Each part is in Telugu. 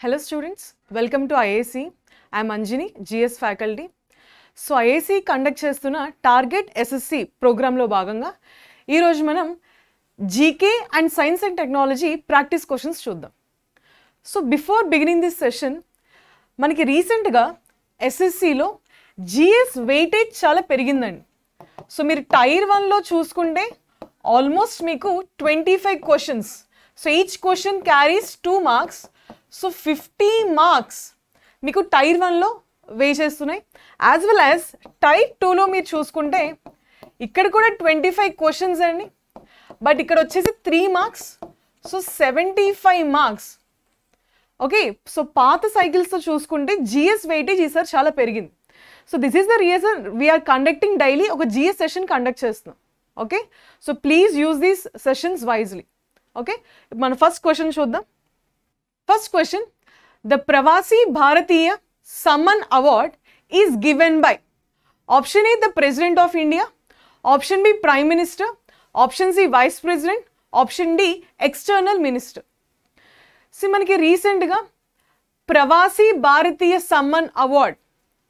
Hello students, welcome to IAC. I am Anjini, GS faculty. So IAC conduct చేస్తున్న టార్గెట్ ఎస్ఎస్సి ప్రోగ్రాంలో భాగంగా ఈరోజు మనం GK and science and technology practice questions చూద్దాం. So before beginning this session మనకి రీసెంట్గా ఎస్ఎస్సిలో జిఎస్ వెయిటేజ్ చాలా పెరిగిందండి. సో మీరు టైర్ వన్లో చూసుకుంటే ఆల్మోస్ట్ మీకు twenty five questions so each question carries two marks so fifty marks మీకు టైర్ వన్లో వేసేస్తున్నాయి యాజ్ వెల్ యాజ్ టైర్ టూలో మీరు చూసుకుంటే ఇక్కడ కూడా ట్వంటీ ఫైవ్ క్వశ్చన్స్ అండి. బట్ ఇక్కడ వచ్చేసి three marks so seventy five marks okay so పాత సైకిల్స్తో చూసుకుంటే జిఎస్ వెయిటేజ్ ఈసారి చాలా పెరిగింది. So this is the reason we are conducting daily ఒక జిఎస్ సెషన్ కండక్ట్ చేస్తున్నాం. Okay so please use these sessions wisely okay మన ఫస్ట్ క్వశ్చన్ చూద్దాం. First question the Pravasi Bharatiya Samman award is given by option A the president of India option B prime minister option C vice president option D external minister C మనకి రీసెంట్గా Pravasi Bharatiya Samman award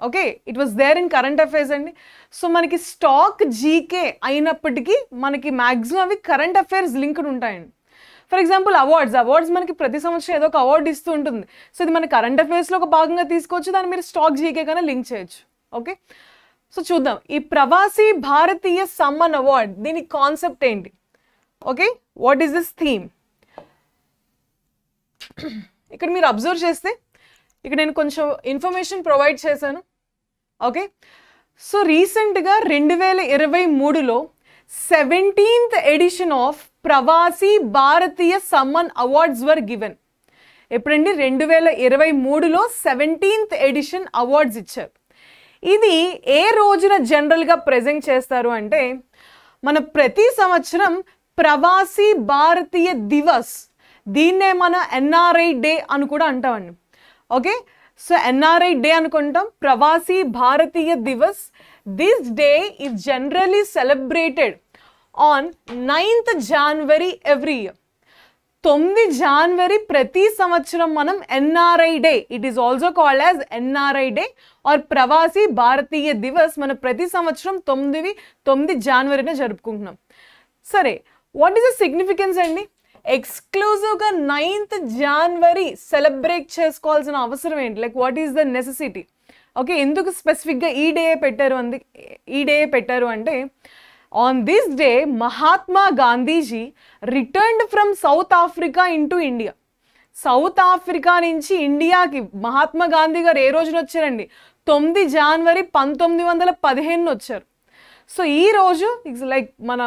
okay it was there in current affairs అండి. సో మనకి స్టాక్ జీకే అయినప్పటికీ మనకి మ్యాక్సిమం అవి కరెంట్ అఫైర్స్ లింక్డ్ ఉంటాయండి. ఫర్ ఎగ్జాంపుల్ అవార్డ్స్ అవార్డ్స్ మనకి ప్రతి సంవత్సరం ఏదో ఒక అవార్డు ఇస్తూ ఉంటుంది. సో ఇది మన కరెంట్ అఫైర్స్లో ఒక భాగంగా తీసుకోవచ్చు. దాన్ని మీరు స్టాక్ జీకే కన్నా లింక్ చేయొచ్చు. ఓకే సో చూద్దాం. ఈ ప్రవాసీ భారతీయ సమ్మన్ అవార్డ్ దీని కాన్సెప్ట్ ఏంటి? Okay what is this theme ఇక్కడ మీరు అబ్జర్వ్ చేస్తే ఇక్కడ నేను కొంచెం ఇన్ఫర్మేషన్ ప్రొవైడ్ చేశాను. ఓకే సో రీసెంట్గా రెండు వేల ఇరవై మూడులో seventeenth edition of Pravasi Bharatiya Samman awards were given. ఎప్పుడండి? రెండు వేల ఇరవై మూడులో సెవెంటీన్త్ ఎడిషన్ అవార్డ్స్ ఇచ్చారు. ఇది ఏ రోజున జనరల్గా ప్రజెంట్ చేస్తారు అంటే మన ప్రతి సంవత్సరం ప్రవాసీ భారతీయ దివస్ దీన్నే మన ఎన్ఆర్ఐ డే అని కూడా అంటామండి. ఓకే? సో ఎన్ఆర్ఐ డే అనుకుంటాం Pravasi Bharatiya Divas. This day is generally celebrated on ninth January every year తొమ్మిది జనవరి ప్రతి సంవత్సరం మనం NRI day it is also called as NRI day or Pravasi Bharatiya Divas మనం ప్రతి సంవత్సరం తొమ్మిది తొమ్మిది జనవరినే జరుపుకుంటున్నాం. సరే వాట్ ఈస్ ద సిగ్నిఫికెన్స్ అండి? ఎక్స్క్లూజివ్గా నైన్త్ జనవరి సెలబ్రేట్ చేసుకోవాల్సిన అవసరం ఏంటి? Like what is the necessity okay ఎందుకు స్పెసిఫిక్గా ఈ డే పెట్టారు అంది ఈ డే పెట్టారు అంటే on this day Mahatma Gandhiji returned from South Africa into India South Africa నుంచి ఇండియాకి మహాత్మా గాంధీ గారు ఏ రోజున వచ్చారండి? తొమ్మిది జనవరి పంతొమ్మిది వందల పదిహేను వచ్చారు. సో ఈ రోజు ఇట్స్ లైక్ మన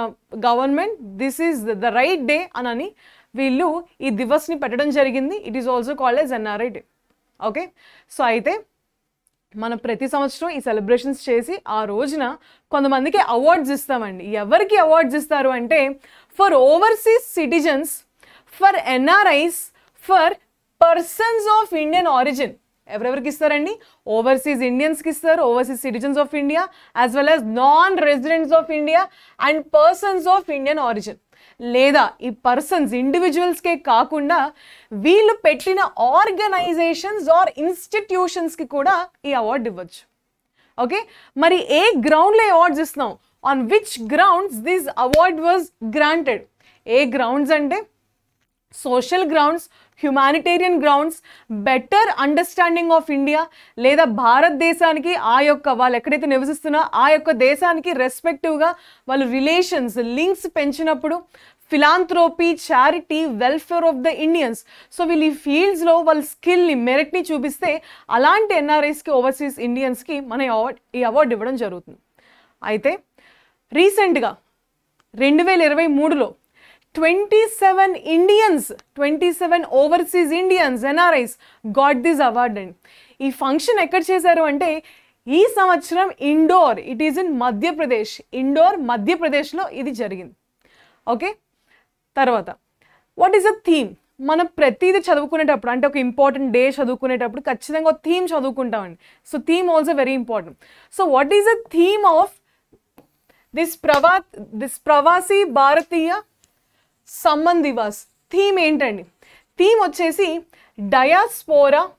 government this is the right day అని వీళ్ళు ఈ దివస్ని పెట్టడం జరిగింది. It is also called as NRI day okay so అయితే మనం ప్రతి సంవత్సరం ఈ సెలబ్రేషన్స్ చేసి ఆ రోజున కొంతమందికి అవార్డ్స్ ఇస్తామండి. ఎవరికి అవార్డ్స్ ఇస్తారు అంటే for overseas citizens for NRIs for persons of Indian origin ఎవరెవరికి ఇస్తారండి? ఓవర్సీస్ ఇండియన్స్కి ఇస్తారు overseas citizens of India as well as non residents of India and persons of Indian origin లేదా ఈ పర్సన్స్ ఇండివిజువల్స్కే కాకుండా వీళ్ళు పెట్టిన ఆర్గనైజేషన్స్ ఆర్ ఇన్స్టిట్యూషన్స్కి కూడా ఈ అవార్డు ఇవ్వచ్చు. ఓకే మరి ఏ గ్రౌండ్లో అవార్డ్స్ ఇస్తున్నాం? On which grounds this award was granted A grounds అంటే social grounds humanitarian grounds better understanding of India లేదా భారతదేశానికి ఆ యొక్క వాళ్ళు ఎక్కడైతే నివసిస్తున్నా ఆ యొక్క దేశానికి రెస్పెక్టివ్గా వాళ్ళు రిలేషన్స్ లింక్స్ పెంచినప్పుడు philanthropy charity welfare of the Indians so వీళ్ళు ఈ ఫీల్డ్స్లో వాళ్ళ స్కిల్ని మెరిట్ని చూపిస్తే అలాంటి ఎన్ఆర్ఐస్కి ఓవర్సీస్ ఇండియన్స్కి మన అవార్డ్ ఈ అవార్డు ఇవ్వడం జరుగుతుంది. అయితే రీసెంట్గా రెండు వేల ఇరవై మూడులో twenty seven Indians twenty seven overseas Indians NRIs got this award అండి ఈ ఫంక్షన్ ఎక్కడ చేశారు అంటే ఈ సంవత్సరం Indore it is in Madhya Pradesh Indore మధ్యప్రదేశ్లో ఇది జరిగింది. ఓకే తర్వాత వాట్ ఈస్ అ థీమ్ మనం ప్రతిదీ చదువుకునేటప్పుడు అంటే ఒక ఇంపార్టెంట్ డే చదువుకునేటప్పుడు ఖచ్చితంగా ఒక theme చదువుకుంటామండి. So theme also very important so what is a theme of this ప్రవా this Pravasi Bharatiya Samman Divas theme ఏంటండి? థీమ్ వచ్చేసి డయాస్పోరా.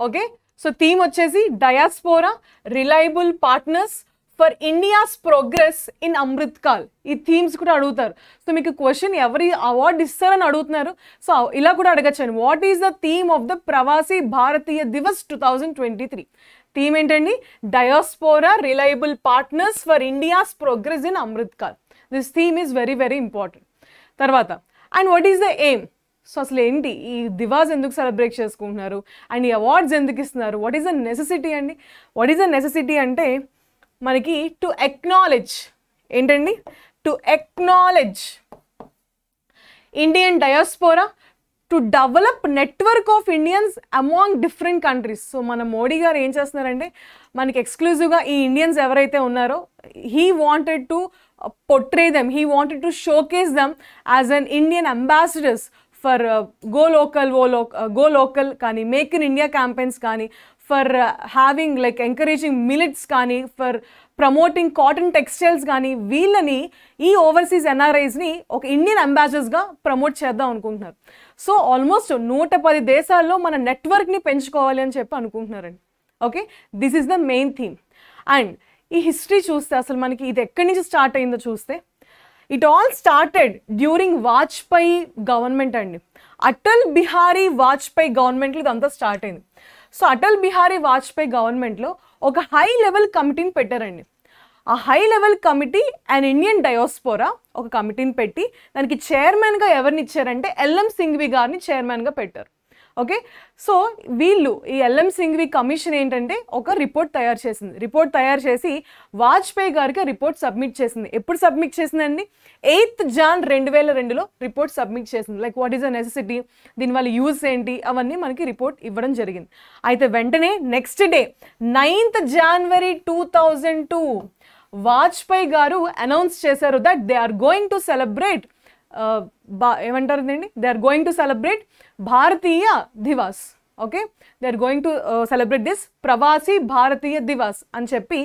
ఓకే? సో థీమ్ వచ్చేసి diaspora reliable partners for India's progress in Amritkaal ఈ థీమ్స్ కూడా అడుగుతారు. సో మీకు క్వశ్చన్ ఎవరి అవార్డు ఇస్తారని అడుగుతున్నారు. సో ఇలా కూడా అడగచ్చండి. What is the theme of the Pravasi Bharatiya Divas two thousand twenty three theme ఏంటండి? Diaspora reliable partners for India's progress in Amritkaal this theme is very very important తర్వాత and what is the aim so అసలు ఏంటి? ఈ దివాస్ ఎందుకు సెలబ్రేట్ చేసుకుంటున్నారు? అండ్ ఈ అవార్డ్స్ ఎందుకు ఇస్తున్నారు? వాట్ ఈస్ ద నెసెసిటీ అండి? వాట్ ఈస్ ద నెసెసిటీ అంటే మనకి టు ఎక్నాలెడ్జ్ ఏంటండి? To acknowledge Indian diaspora to develop network of Indians among different countries so మన మోడీ గారు ఏం చేస్తున్నారంటే మనకి ఎక్స్క్లూజివ్గా ఈ ఇండియన్స్ ఎవరైతే ఉన్నారో he wanted to portray them he wanted to showcase them as an Indian ambassadors for go local oh Go go local uh, కానీ మేక్ ఇన్ ఇండియా క్యాంపెయిన్స్ కానీ for having like encouraging millets కానీ ఫర్ ప్రమోటింగ్ కాటన్ టెక్స్టైల్స్ కానీ వీళ్ళని ఈ ఓవర్సీస్ ఎన్ఆర్ఐస్ని ఒక ఇండియన్ అంబాసిడర్స్గా ప్రమోట్ చేద్దాం అనుకుంటున్నారు. సో ఆల్మోస్ట్ నూట పది దేశాల్లో మన నెట్వర్క్ని పెంచుకోవాలి అని చెప్పి అనుకుంటున్నారండి. Okay this is the main theme and ఈ హిస్టరీ చూస్తే అసలు మనకి ఇది ఎక్కడి నుంచి స్టార్ట్ అయిందో చూస్తే it all started during Vajpayee government అండి. అటల్ బిహారీ వాజ్పేయి గవర్నమెంట్లో ఇదంతా స్టార్ట్ అయింది. సో అటల్ బిహారీ వాజ్పేయి గవర్నమెంట్లో ఒక హై లెవెల్ కమిటీని పెట్టారండి. ఆ high level committee and Indian diaspora ఒక కమిటీని పెట్టి దానికి చైర్మన్గా ఎవరిని ఇచ్చారంటే ఎల్ఎం సింఘ్వి గారిని చైర్మన్గా పెట్టారు. ఓకే? సో వీళ్ళు ఈ ఎల్ఎం సింఘ్వి కమిషన్ ఏంటంటే ఒక రిపోర్ట్ తయారు చేసింది. రిపోర్ట్ తయారు చేసి వాజ్పేయి గారికి రిపోర్ట్ సబ్మిట్ చేసింది. ఎప్పుడు సబ్మిట్ చేసిందండి? ఎయిత్ జాన్ రెండు వేల రెండులో రిపోర్ట్ సబ్మిట్ చేసింది. Like what is a necessity? దీనివల్ల యూస్ ఏంటి? అవన్నీ మనకి రిపోర్ట్ ఇవ్వడం జరిగింది. అయితే వెంటనే next day ninth January two thousand two Vajpayee garu announce చేశారు that they are going to celebrate బా ఏమంటారు అండి they are going to celebrate Bharatiya Divas okay they are going to celebrate this Pravasi Bharatiya Divas అని చెప్పి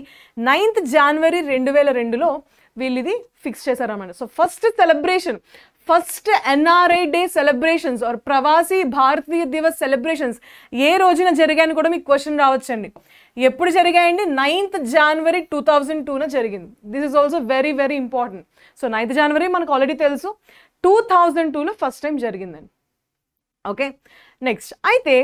నైన్త్ జనవరి రెండు వేల రెండులో వీళ్ళు ఇది ఫిక్స్ చేశారన్నమాట so first celebration first NRI day celebrations or Pravasi Bharatiya Divas celebrations ఏ రోజున జరిగాయని కూడా మీకు క్వశ్చన్ రావచ్చండి. ఎప్పుడు జరిగాయండి? నైన్త్ జనవరి టూ థౌజండ్ టూన జరిగింది. This is also very very important so ninth January మనకు ఆల్రెడీ తెలుసు. టూ థౌజండ్ టూలో ఫస్ట్ టైం జరిగిందండి. ఓకే? నెక్స్ట్ అయితే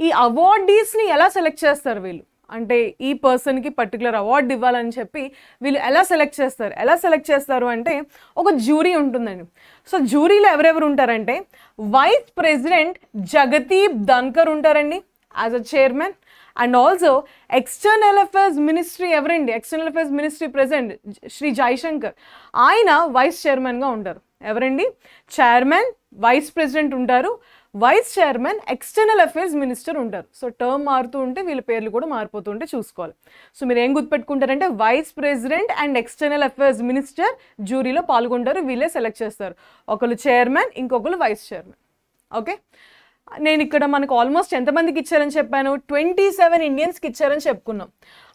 ఈ అవార్డీస్ని ఎలా సెలెక్ట్ చేస్తారు వీళ్ళు? అంటే ఈ పర్సన్కి పర్టికులర్ అవార్డు ఇవ్వాలని చెప్పి వీళ్ళు ఎలా సెలెక్ట్ చేస్తారు? ఎలా సెలెక్ట్ చేస్తారు అంటే ఒక జ్యూరీ ఉంటుందండి. సో జ్యూరీలో ఎవరెవరు ఉంటారంటే వైస్ ప్రెసిడెంట్ జగదీప్ ధన్కర్ ఉంటారండి as a chairman and also external affairs ministry ఎవరండి? External affairs ministry president Shri Jaishankar ఆయన వైస్ చైర్మన్గా ఉంటారు. ఎవరండి? చైర్మన్ వైస్ ప్రెసిడెంట్ ఉంటారు. Vice chairman external affairs minister ఉంటారు. సో టర్మ్ మారుతూ ఉంటే వీళ్ళ పేర్లు కూడా మారిపోతూ ఉంటే చూసుకోవాలి. సో మీరు ఏం గుర్తుపెట్టుకుంటారంటే vice president and external affairs minister జ్యూరీలో పాల్గొంటారు వీళ్ళే సెలెక్ట్ చేస్తారు. ఒకరు చైర్మన్ ఇంకొకరు వైస్ చైర్మన్ ఓకే నేను ఇక్కడ మనకు ఆల్మోస్ట్ ఎంతమందికి ఇచ్చారని చెప్పాను? ట్వంటీ సెవెన్ ఇండియన్స్కి ఇచ్చారని చెప్పుకున్నాం.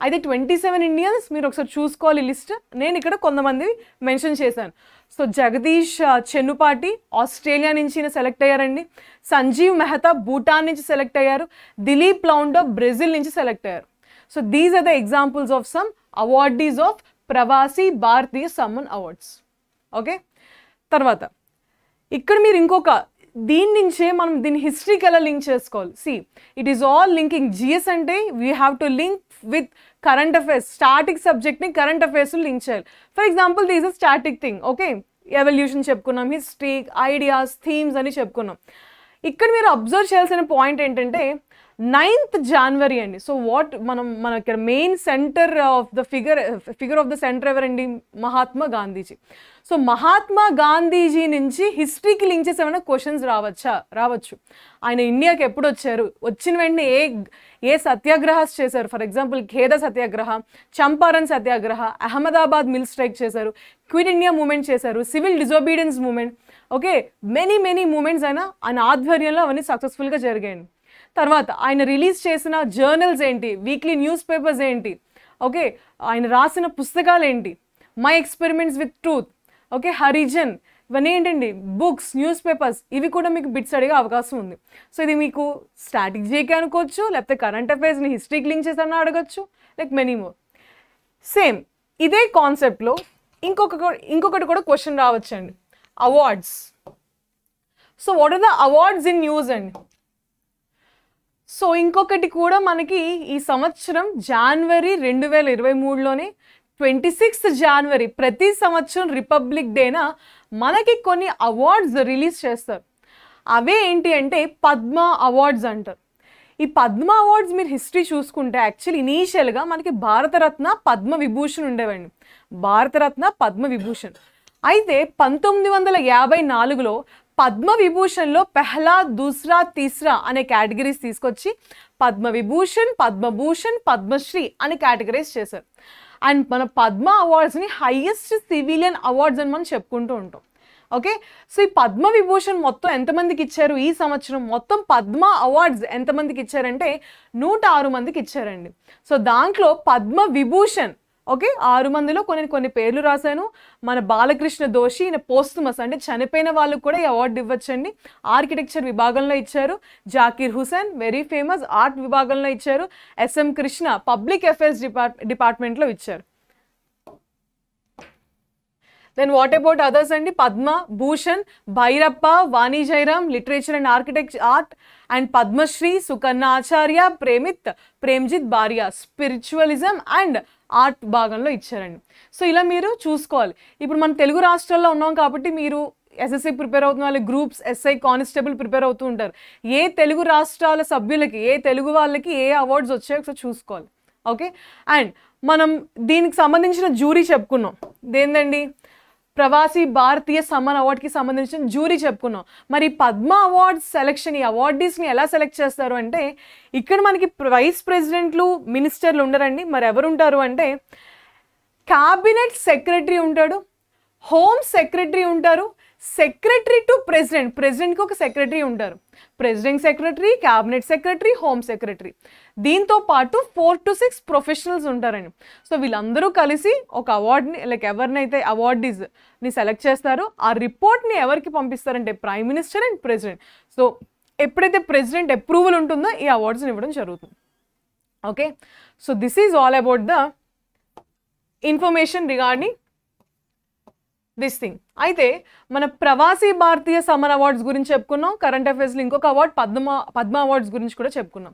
అయితే ట్వంటీ సెవెన్ ఇండియన్స్ మీరు ఒకసారి చూసుకోవాలి లిస్ట్. నేను ఇక్కడ కొంతమంది మెన్షన్ చేశాను. సో జగదీష్ చెన్నుపాటి ఆస్ట్రేలియా నుంచి సెలెక్ట్ అయ్యారండి. సంజీవ్ మెహతా భూటాన్ నుంచి సెలెక్ట్ అయ్యారు. దిలీప్ లౌండో బ్రెజిల్ నుంచి సెలెక్ట్ అయ్యారు. So these are the examples of some awardees of Pravasi Bharatiya Samman awards okay తర్వాత ఇక్కడ మీరు ఇంకొక దీని నుంచే మనం దీని హిస్టరీకి ఎలా లింక్ చేసుకోవాలి? See it is all linking GS అంటే we have to link with current affairs static సబ్జెక్ట్ని కరెంట్ అఫైర్స్ లింక్ చేయాలి. For example these a static thing okay evolution చెప్పుకున్నాం హిస్టరీ ఐడియాస్ థీమ్స్ అని చెప్పుకున్నాం. ఇక్కడ మీరు అబ్జర్వ్ చేయాల్సిన పాయింట్ ఏంటంటే నైన్త్ జనవరి అండి. సో వాట్ మనం మన ఇక్కడ main center of the figure figure of the center ఎవరండి మహాత్మా గాంధీజీ. సో మహాత్మా గాంధీజీ నుంచి హిస్టరీకి లింక్ చేసి ఏమైనా క్వశ్చన్స్ రావచ్చా? రావచ్చు. ఆయన ఇండియాకి ఎప్పుడు వచ్చారు? వచ్చిన వెంటనే ఏ ఏ సత్యాగ్రహాస్ చేశారు? For example Kheda satyagraha Champaran satyagraha Ahmedabad mill strike చేశారు క్విట్ ఇండియా మూమెంట్ చేశారు civil disobedience movement okay many many movements అయినా ఆయన ఆధ్వర్యంలో అవన్నీ సక్సెస్ఫుల్గా జరిగాయండి. తర్వాత ఆయన రిలీజ్ చేసిన జర్నల్స్ ఏంటి? వీక్లీ న్యూస్ పేపర్స్ ఏంటి? ఓకే ఆయన రాసిన పుస్తకాలు ఏంటి my experiments with truth okay Harijan ఇవన్నీ ఏంటండి? బుక్స్ న్యూస్ పేపర్స్ ఇవి కూడా మీకు బిట్స్ అడిగే అవకాశం ఉంది. సో ఇది మీకు స్ట్రాటజీకి అనుకోవచ్చు లేకపోతే కరెంట్ అఫైర్స్ని హిస్టరీకి లింక్ చేసారని అడగచ్చు లైక్ మెనీ మోర్ సేమ్ ఇదే కాన్సెప్ట్లో ఇంకొక ఇంకొకటి కూడా క్వశ్చన్ రావచ్చండి. Awards so what are the awards in news అండి? సో ఇంకొకటి కూడా మనకి ఈ సంవత్సరం జనవరి రెండు వేల ఇరవై మూడులోనే ట్వంటీ సిక్స్త్ జనవరి ప్రతి సంవత్సరం రిపబ్లిక్ డేన మనకి కొన్ని అవార్డ్స్ రిలీజ్ చేస్తారు. అవే ఏంటి అంటే పద్మ అవార్డ్స్ అంటారు. ఈ పద్మ అవార్డ్స్ మీరు హిస్టరీ చూసుకుంటే యాక్చువల్లీ ఇనీషియల్గా మనకి భారతరత్న పద్మ విభూషణ్ ఉండేవండి భారతరత్న పద్మ విభూషణ్. అయితే పంతొమ్మిది వందల యాభై నాలుగులో పద్మ విభూషణ్లో పెహ్లా దూసరా తీస్రా అనే కేటగిరీస్ తీసుకొచ్చి పద్మ విభూషణ్ పద్మభూషణ్ పద్మశ్రీ అనే కేటగిరీస్ చేశారు. అండ్ మన పద్మ అవార్డ్స్ని హైయెస్ట్ సివిలియన్ అవార్డ్స్ అని మనం చెప్పుకుంటూ ఉంటాం. ఓకే? సో ఈ పద్మ విభూషణ్ మొత్తం ఎంతమందికి ఇచ్చారు ఈ సంవత్సరం? మొత్తం పద్మ అవార్డ్స్ ఎంతమందికి ఇచ్చారంటే నూట ఆరు మందికి ఇచ్చారండి. సో దాంట్లో పద్మ విభూషణ్ ఓకే? ఆరు మందిలో కొన్ని కొన్ని పేర్లు రాశాను. మన బాలకృష్ణ దోషి ఈయన పోస్తుమస్ అంటే చనిపోయిన వాళ్ళకు కూడా ఈ అవార్డు ఇవ్వచ్చండి. ఆర్కిటెక్చర్ విభాగంలో ఇచ్చారు. Zakir Hussain very famous art విభాగంలో ఇచ్చారు. S M Krishna public affairs depart డిపార్ట్మెంట్లో ఇచ్చారు. దెన్ వాట్ అబౌట్ అదర్స్ అండి? Padma Bhushan Bhyrappa Vani Jairam literature and architecture art and Padma Shri Sukanna Acharya Premit Premjit Baria spiritualism and art భాగంలో ఇచ్చారండి. సో ఇలా మీరు చూసుకోవాలి. ఇప్పుడు మనం తెలుగు రాష్ట్రాల్లో ఉన్నాం కాబట్టి మీరు ఎస్ఎస్సి ప్రిపేర్ అవుతున్న వాళ్ళు గ్రూప్స్ ఎస్ఐ కానిస్టేబుల్ ప్రిపేర్ అవుతూ ఉంటారు. ఏ తెలుగు రాష్ట్రాల సభ్యులకి ఏ తెలుగు వాళ్ళకి ఏ అవార్డ్స్ వచ్చాయో ఒకసారి చూసుకోవాలి. ఓకే? అండ్ మనం దీనికి సంబంధించిన జ్యూరీ చెప్పుకున్నాం. దేందండి ప్రవాసీ భారతీయ సమ్మన్ అవార్డ్కి సంబంధించిన జ్యూరీ చెప్పుకున్నాం. మరి పద్మ అవార్డ్స్ సెలెక్షన్ ఈ అవార్డీస్ని ఎలా సెలెక్ట్ చేస్తారు అంటే ఇక్కడ మనకి వైస్ ప్రెసిడెంట్లు మినిస్టర్లు ఉండరండి. మరి ఎవరు ఉంటారు అంటే క్యాబినెట్ సెక్రటరీ ఉంటాడు హోమ్ సెక్రటరీ ఉంటారు సెక్రటరీ టు ప్రెసిడెంట్. ప్రెసిడెంట్కి ఒక సెక్రటరీ ఉంటారు. President secretary cabinet secretary home secretary. దీంతో పాటు ఫోర్ టు సిక్స్ ప్రొఫెషనల్స్ ఉంటారండి సో వీళ్ళందరూ కలిసి ఒక అవార్డ్ని లైక్ ఎవరినైతే అవార్డీస్ని సెలెక్ట్ చేస్తారో ఆ రిపోర్ట్ని ఎవరికి పంపిస్తారంటే prime minister and president. So ఎప్పుడైతే ప్రెసిడెంట్ అప్రూవల్ ఉంటుందో ఈ అవార్డ్స్ని ఇవ్వడం జరుగుతుంది. Okay? So this is all about the information regarding this thing అయితే మన ప్రవాసీ భారతీయ సమర్ అవార్డ్స్ గురించి చెప్పుకున్నాం కరెంట్ అఫైర్స్లో ఇంకొక అవార్డ్ పద్మ పద్మ అవార్డ్స్ గురించి కూడా చెప్పుకున్నాం.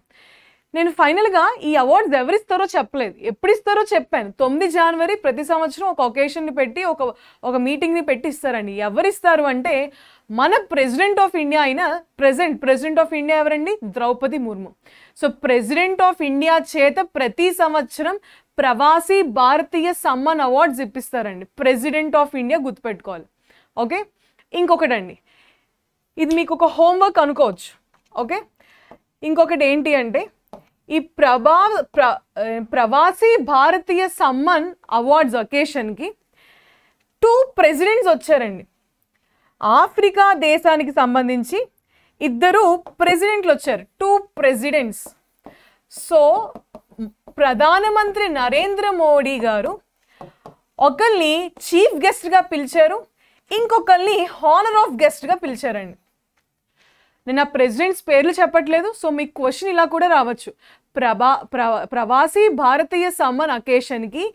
నేను ఫైనల్గా ఈ అవార్డ్స్ ఎవరిస్తారో చెప్పలేదు. ఎప్పుడు ఇస్తారో చెప్పాను. తొమ్మిది జనవరి ప్రతి సంవత్సరం ఒక ఒకేషన్ని పెట్టి ఒక ఒక మీటింగ్ని పెట్టి ఇస్తారండి ఎవరిస్తారు అంటే మన ప్రెసిడెంట్ ఆఫ్ ఇండియా అయిన ప్రెసిడెంట్ ప్రెసిడెంట్ ఆఫ్ ఇండియా ఎవరండి? Draupadi Murmu. So president of India చేత ప్రతి సంవత్సరం ప్రవాసీ భారతీయ సమ్మన్ అవార్డ్స్ ఇప్పిస్తారండి. ప్రెసిడెంట్ ఆఫ్ ఇండియా గుర్తుపెట్టుకోవాలి. ఓకే ఇంకొకటండి. ఇది మీకు ఒక హోంవర్క్ అనుకోవచ్చు. ఓకే ఇంకొకటి ఏంటి అంటే ఈ ప్రభా ప్ర ప్రవాసీ భారతీయ సమ్మన్ అవార్డ్స్ ఒకేషన్కి టూ ప్రెసిడెంట్స్ వచ్చారండి. ఆఫ్రికా దేశానికి సంబంధించి ఇద్దరు ప్రెసిడెంట్లు వచ్చారు. Two presidents. సో ప్రధానమంత్రి నరేంద్ర మోడీ గారు ఒకరిని చీఫ్ గెస్ట్గా పిలిచారు. ఇంకొకరిని హానర్ ఆఫ్ గెస్ట్గా పిలిచారండి. నేను ఆ ప్రెసిడెంట్స్ పేర్లు చెప్పట్లేదు సో మీకు క్వశ్చన్ ఇలా కూడా రావచ్చు. ప్రభా ప్ర ప్రవాసీ భారతీయ సమ్మన్ అకేషన్కి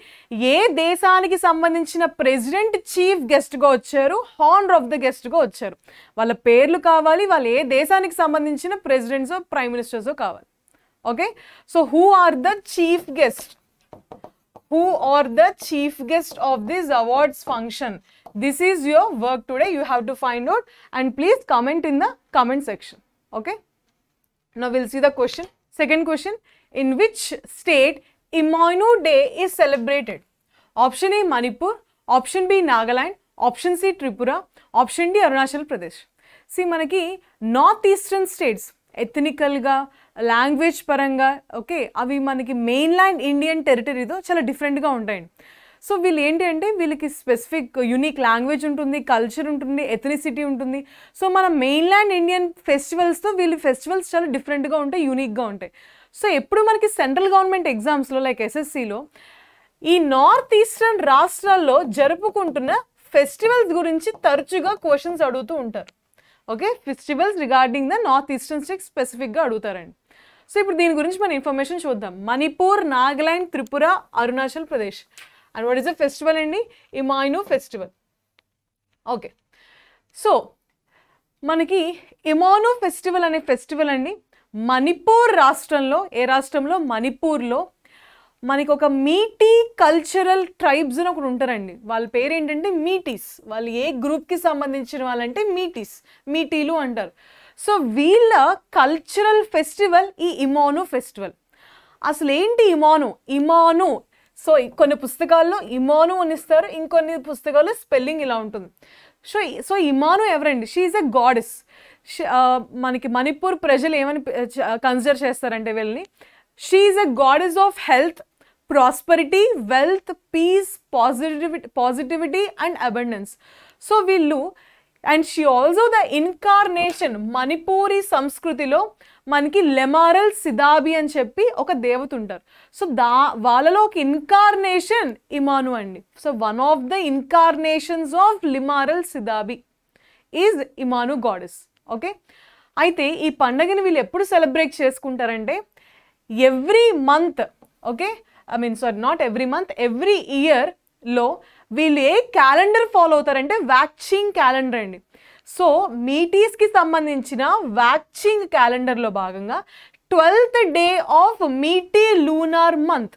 ఏ దేశానికి సంబంధించిన ప్రెసిడెంట్ చీఫ్ గెస్ట్గా వచ్చారు హానర్ ఆఫ్ ద గెస్ట్గా వచ్చారు? వాళ్ళ పేర్లు కావాలి వాళ్ళు ఏ దేశానికి సంబంధించిన ప్రెసిడెంట్స్ ప్రైమ్ మినిస్టర్స్ కావాలి. Okay? So who are the chief guest who are the chief guest of this awards function this is your work today you have to find out and please comment in the comment section okay now we'll see the question second question in which state immuno day is celebrated option a manipur option b nagaland option c tripura option d arunachal pradesh see మనకి నార్త్ ఈస్టర్న్ స్టేట్స్ ఎథనికల్గా లాంగ్వేజ్ పరంగా ఓకే అవి మనకి మెయిన్లాండ్ ఇండియన్ టెరిటరీతో చాలా డిఫరెంట్గా ఉంటాయండి సో వీళ్ళు ఏంటి అంటే వీళ్ళకి స్పెసిఫిక్ యూనిక్ లాంగ్వేజ్ ఉంటుంది కల్చర్ ఉంటుంది ఎథనిసిటీ ఉంటుంది. సో మన మెయిన్లాండ్ ఇండియన్ ఫెస్టివల్స్తో వీళ్ళ ఫెస్టివల్స్ చాలా డిఫరెంట్గా ఉంటాయి యూనిక్గా ఉంటాయి. సో ఎప్పుడు మనకి సెంట్రల్ గవర్నమెంట్ ఎగ్జామ్స్లో లైక్ ఎస్ఎస్సిలో ఈ నార్త్ ఈస్టర్న్ రాష్ట్రాల్లో జరుపుకుంటున్న ఫెస్టివల్స్ గురించి తరచుగా క్వశ్చన్స్ అడుగుతూ ఉంటారు. Okay festivals regarding the north eastern state స్పెసిఫిక్గా అడుగుతారండి. సో ఇప్పుడు దీని గురించి మన ఇన్ఫర్మేషన్ చూద్దాం. Manipur Nagaland Tripura Arunachal Pradesh. And what is a festival అండి ఇమాయిను ఫెస్టివల్ ఓకే సో మనకి ఇమాను ఫెస్టివల్ అనే ఫెస్టివల్ అండి. మణిపూర్ రాష్ట్రంలో ఏ రాష్ట్రంలో? మణిపూర్లో మనకి ఒక మీటీ కల్చరల్ ట్రైబ్స్ అని ఒకటి ఉంటారండి. వాళ్ళ పేరు ఏంటంటే మీటీస్ వాళ్ళు ఏ గ్రూప్కి సంబంధించిన వాళ్ళంటే మీటీస్ మీటీలు అంటారు. సో వీళ్ళ కల్చరల్ ఫెస్టివల్ ఈ ఇమాను ఫెస్టివల్ అసలు ఏంటి ఇమాను ఇమాను సో కొన్ని పుస్తకాల్లో ఇమాను అని ఇస్తారు ఇంకొన్ని పుస్తకాల్లో స్పెల్లింగ్ ఇలా ఉంటుంది. సో సో ఇమాను ఎవరండి? షీఈ్ ఎ గాడెస్ మనకి మణిపూర్ ప్రజలు ఏమని కన్సిడర్ చేస్తారంటే వీళ్ళని? She a goddess of health prosperity wealth peace positivity positivity and abundance so వీళ్ళు and she also the incarnation Manipuri సంస్కృతిలో మనకి లెమారల్ సిదాబి అని చెప్పి ఒక దేవత ఉంటారు. సో దా వాళ్ళలో ఒక ఇన్కార్నేషన్ ఇమాను అండి. So one of the incarnations of Leimarel Sidabi is Imoinu goddess okay అయితే ఈ పండగని వీళ్ళు ఎప్పుడు celebrate చేసుకుంటారంటే every month okay I mean sorry not every month every ఇయర్లో వీళ్ళు ఏ క్యాలెండర్ ఫాలో అవుతారంటే వ్యాక్చింగ్ క్యాలెండర్ అండి. సో మీటీస్కి సంబంధించిన వ్యాచింగ్ క్యాలెండర్లో భాగంగా twelfth day of Meetei lunar month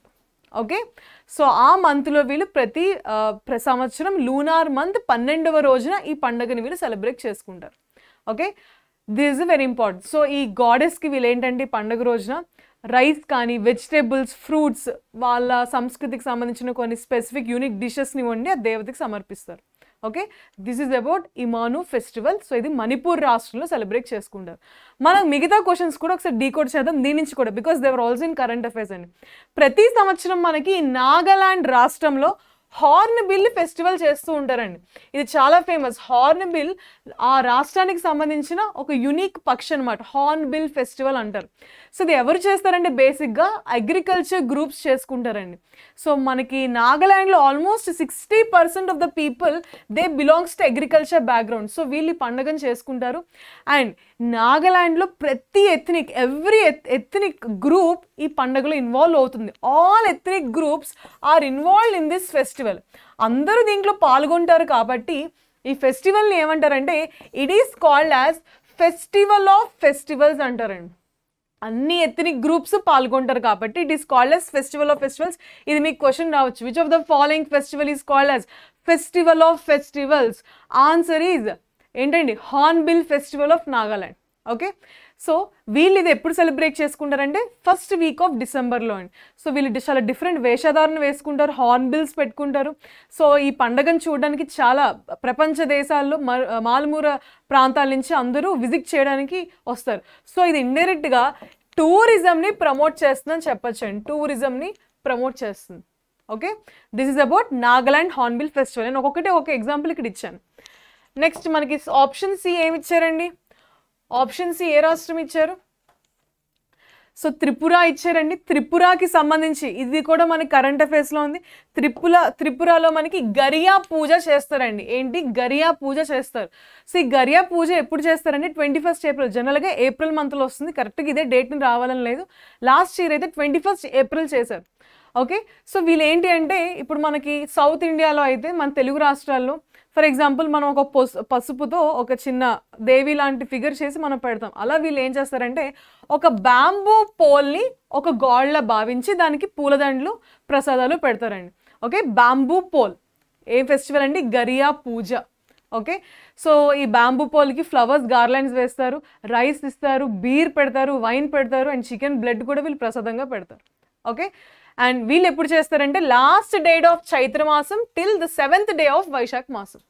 okay so ఆ మంత్లో వీళ్ళు ప్రతి సంవత్సరం లూనార్ మంత్ పన్నెండవ రోజున ఈ పండుగని వీళ్ళు సెలబ్రేట్ చేసుకుంటారు. Okay this is very important so ఈ గాడెస్కి వీళ్ళు ఏంటంటే పండుగ రోజున రైస్ కానీ వెజిటేబుల్స్ ఫ్రూట్స్ వాళ్ళ సంస్కృతికి సంబంధించిన కొన్ని స్పెసిఫిక్ యూనిక్ డిషెస్ని వండి ఆ దేవతకి సమర్పిస్తారు. Okay? This is about Imoinu festival so ఇది మణిపూర్ రాష్ట్రంలో సెలబ్రేట్ చేసుకుంటారు. మనం మిగతా క్వశ్చన్స్ కూడా ఒకసారి డీకోడ్ చేద్దాం. దీని నుంచి కూడా because they are also in current affairs అండి. ప్రతి సంవత్సరం మనకి నాగాలాండ్ రాష్ట్రంలో హార్న్ బిల్ ఫెస్టివల్ చేస్తూ ఉంటారండి. ఇది చాలా ఫేమస్ హార్న్ బిల్ ఆ రాష్ట్రానికి సంబంధించిన ఒక యునిక్ పక్షి అనమాట హార్న్ బిల్ ఫెస్టివల్ అంటారు. సో ఇది ఎవరు చేస్తారంటే బేసిక్గా అగ్రికల్చర్ గ్రూప్స్ చేసుకుంటారండి. సో మనకి నాగాలాండ్లో almost sixty percent of the people they belongs to agriculture background. So వీళ్ళు పండగను పండుగను చేసుకుంటారు. అండ్ నాగాలాండ్లో ప్రతి ఎథనిక్ ఎవ్రీ ఎథనిక్ గ్రూప్ ఈ పండుగలో ఇన్వాల్వ్ అవుతుంది. All ethnic groups are involved in this festival. అందరూ దీంట్లో పాల్గొంటారు కాబట్టి ఈ ఫెస్టివల్ని ఏమంటారంటే it is called as festival of festivals అంటారండి. అన్ని ఎథనిక్ గ్రూప్స్ పాల్గొంటారు కాబట్టి it is called as festival of festivals ఇది మీకు క్వశ్చన్ రావచ్చు. Which of the following festival is called as festival of festivals answer is ఏంటండి? Hornbill festival of Nagaland okay? So వీళ్ళు ఇది ఎప్పుడు సెలబ్రేట్ చేసుకుంటారంటే ఫస్ట్ వీక్ ఆఫ్ డిసెంబర్లో అండి. సో వీళ్ళు చాలా డిఫరెంట్ వేషధారణ వేసుకుంటారు హార్న్ బిల్స్ పెట్టుకుంటారు. సో ఈ పండగను చూడడానికి చాలా ప్రపంచ దేశాల్లో మ- ప్రాంతాల నుంచి అందరూ విజిట్ చేయడానికి వస్తారు. సో ఇది ఇండైరెక్ట్గా టూరిజంని ప్రమోట్ చేస్తుందని చెప్పచ్చండి టూరిజంని ప్రమోట్ చేస్తుంది. Okay? This is about Nagaland hornbill festival. నేను ఒక్కొక్కటి ఒక ఎగ్జాంపుల్ ఇక్కడ ఇచ్చాను. నెక్స్ట్ మనకి ఆప్షన్ సి ఏమి ఇచ్చారండి? ఆప్షన్ సి ఏ రాష్ట్రం ఇచ్చారు? సో త్రిపుర ఇచ్చారండి. త్రిపురకి సంబంధించి ఇది కూడా మనకి కరెంట్ అఫైర్స్లో ఉంది. త్రిపుర త్రిపురలో మనకి గరియా పూజ చేస్తారండి. ఏంటి? గరియా పూజ చేస్తారు. సో ఈ గరియా పూజ ఎప్పుడు చేస్తారండి? ట్వంటీ ఫస్ట్ ఏప్రిల్ జనరల్గా ఏప్రిల్ మంత్లో వస్తుంది. కరెక్ట్గా ఇదే డేట్ని రావాలని లేదు. లాస్ట్ ఇయర్ అయితే ట్వంటీ ఫస్ట్ ఏప్రిల్ చేశారు. ఓకే సో వీళ్ళు ఏంటి అంటే ఇప్పుడు మనకి సౌత్ ఇండియాలో అయితే మన తెలుగు రాష్ట్రాల్లో ఫర్ ఎగ్జాంపుల్ మనం ఒక పసుపుతో ఒక చిన్న దేవి లాంటి ఫిగర్ చేసి మనం పెడతాం. అలా వీళ్ళు ఏం చేస్తారంటే ఒక బ్యాంబూ పోల్ని ఒక గాడ్లా భావించి దానికి పూలదండలు ప్రసాదాలు పెడతారండి. ఓకే? Bamboo pole. ఏ ఫెస్టివల్ అండి? గరియా పూజ. ఓకే? సో ఈ బ్యాంబూ పోల్కి ఫ్లవర్స్ గార్లైన్స్ వేస్తారు. రైస్ ఇస్తారు బీర్ పెడతారు వైన్ పెడతారు అండ్ చికెన్ బ్లడ్ కూడా వీళ్ళు ప్రసాదంగా పెడతారు. ఓకే? అండ్ వీళ్ళు ఎప్పుడు చేస్తారంటే లాస్ట్ డేట్ ఆఫ్ చైత్ర మాసం till the seventh day of Vaishakha మాసం.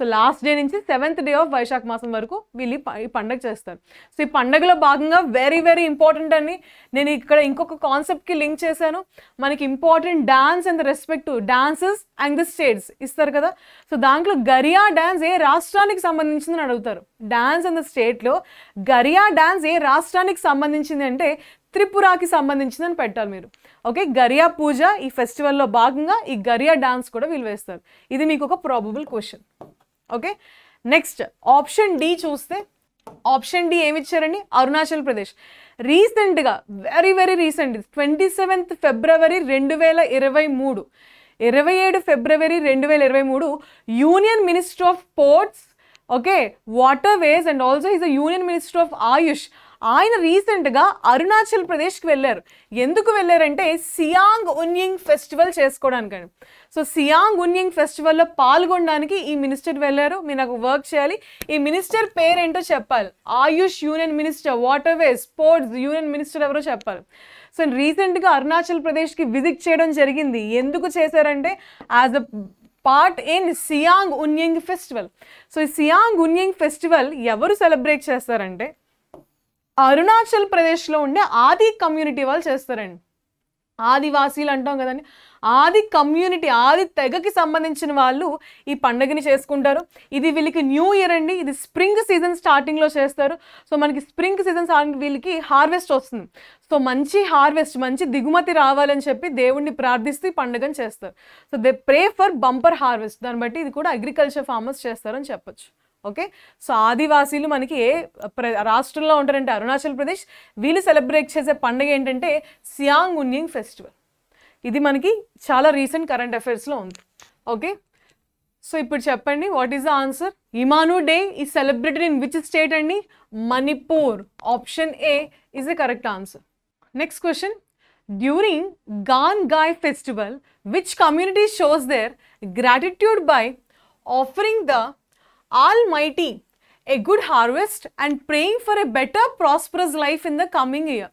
సో లాస్ట్ డే నుంచి సెవెంత్ డే ఆఫ్ వైశాఖ మాసం వరకు వీళ్ళు ఈ పండగ చేస్తారు. సో ఈ పండగలో భాగంగా వెరీ వెరీ ఇంపార్టెంట్ అని నేను ఇక్కడ ఇంకొక కాన్సెప్ట్కి లింక్ చేశాను. మనకి important dance and respect to dances and the states ఇస్తారు కదా. సో దాంట్లో గరియా డాన్స్ ఏ రాష్ట్రానికి సంబంధించిందని అడుగుతారు. డాన్స్ ద స్టేట్లో గరియా డాన్స్ ఏ రాష్ట్రానికి సంబంధించింది అంటే త్రిపురాకి సంబంధించిందని పెట్టాలి మీరు. ఓకే గరియా పూజ ఈ ఫెస్టివల్లో భాగంగా ఈ గరియా డాన్స్ కూడా వీళ్ళు వేస్తారు. ఇది మీకు ఒక probable question okay next option D చూస్తే ఆప్షన్ డి ఏమి ఇచ్చారండి అరుణాచల్ ప్రదేశ్. రీసెంట్గా very very recent twenty seventh February రెండు వేల ఇరవై మూడు. ఇరవై ఏడు ఫిబ్రవరి రెండు వేల ఇరవై మూడు union minister of ports okay water ways and also is a union minister of AYUSH ఆయన రీసెంట్గా అరుణాచల్ ప్రదేశ్కి వెళ్ళారు. ఎందుకు వెళ్ళారంటే సియాంగ్ ఉన్యింగ్ ఫెస్టివల్ చేసుకోవడానికని. సో సియాంగ్ ఉన్యింగ్ ఫెస్టివల్లో పాల్గొనడానికి ఈ మినిస్టర్ వెళ్ళారు. మీరు నాకు వర్క్ చేయాలి. ఈ మినిస్టర్ పేరేంటో చెప్పాలి. AYUSH union minister waterway sports union minister ఎవరో చెప్పాలి. సో రీసెంట్గా అరుణాచల్ ప్రదేశ్కి విజిట్ చేయడం జరిగింది. ఎందుకు చేశారంటే as a part in Siang Unying festival. So ఈ సియాంగ్ ఉన్యింగ్ ఫెస్టివల్ ఎవరు సెలబ్రేట్ చేస్తారంటే అరుణాచల్ ప్రదేశ్లో ఉండే ఆది కమ్యూనిటీ వాళ్ళు చేస్తారండి. ఆదివాసీలు అంటాం కదండి. ఆది కమ్యూనిటీ ఆది తెగకి సంబంధించిన వాళ్ళు ఈ పండగని చేసుకుంటారు. ఇది వీళ్ళకి న్యూ ఇయర్ అండి. ఇది స్ప్రింగ్ సీజన్ స్టార్టింగ్లో చేస్తారు. సో మనకి స్ప్రింగ్ సీజన్ స్టార్టింగ్ వీళ్ళకి హార్వెస్ట్ వస్తుంది. సో మంచి హార్వెస్ట్ మంచి దిగుమతి రావాలని చెప్పి దేవుణ్ణి ప్రార్థిస్తూ ఈ చేస్తారు. So they pray for bumper harvest. దాన్ని బట్టి ఇది కూడా అగ్రికల్చర్ ఫార్మర్స్ చేస్తారని చెప్పొచ్చు. ఓకే? సో ఆదివాసీలు మనకి ఏ ప్ర రాష్ట్రంలో ఉంటారంటే అరుణాచల్ ప్రదేశ్. వీళ్ళు సెలబ్రేట్ చేసే పండుగ ఏంటంటే సియాంగ్ ఉన్యింగ్ ఫెస్టివల్. ఇది మనకి చాలా రీసెంట్ కరెంట్ అఫైర్స్లో ఉంది. ఓకే? సో ఇప్పుడు చెప్పండి what is the answer? Imoinu day is celebrated in which state అండి? Manipur. Option A is the correct answer. Next question. During Gaan Ngai festival which community shows their gratitude by offering the Almighty a good harvest and praying for a better prosperous life in the coming year.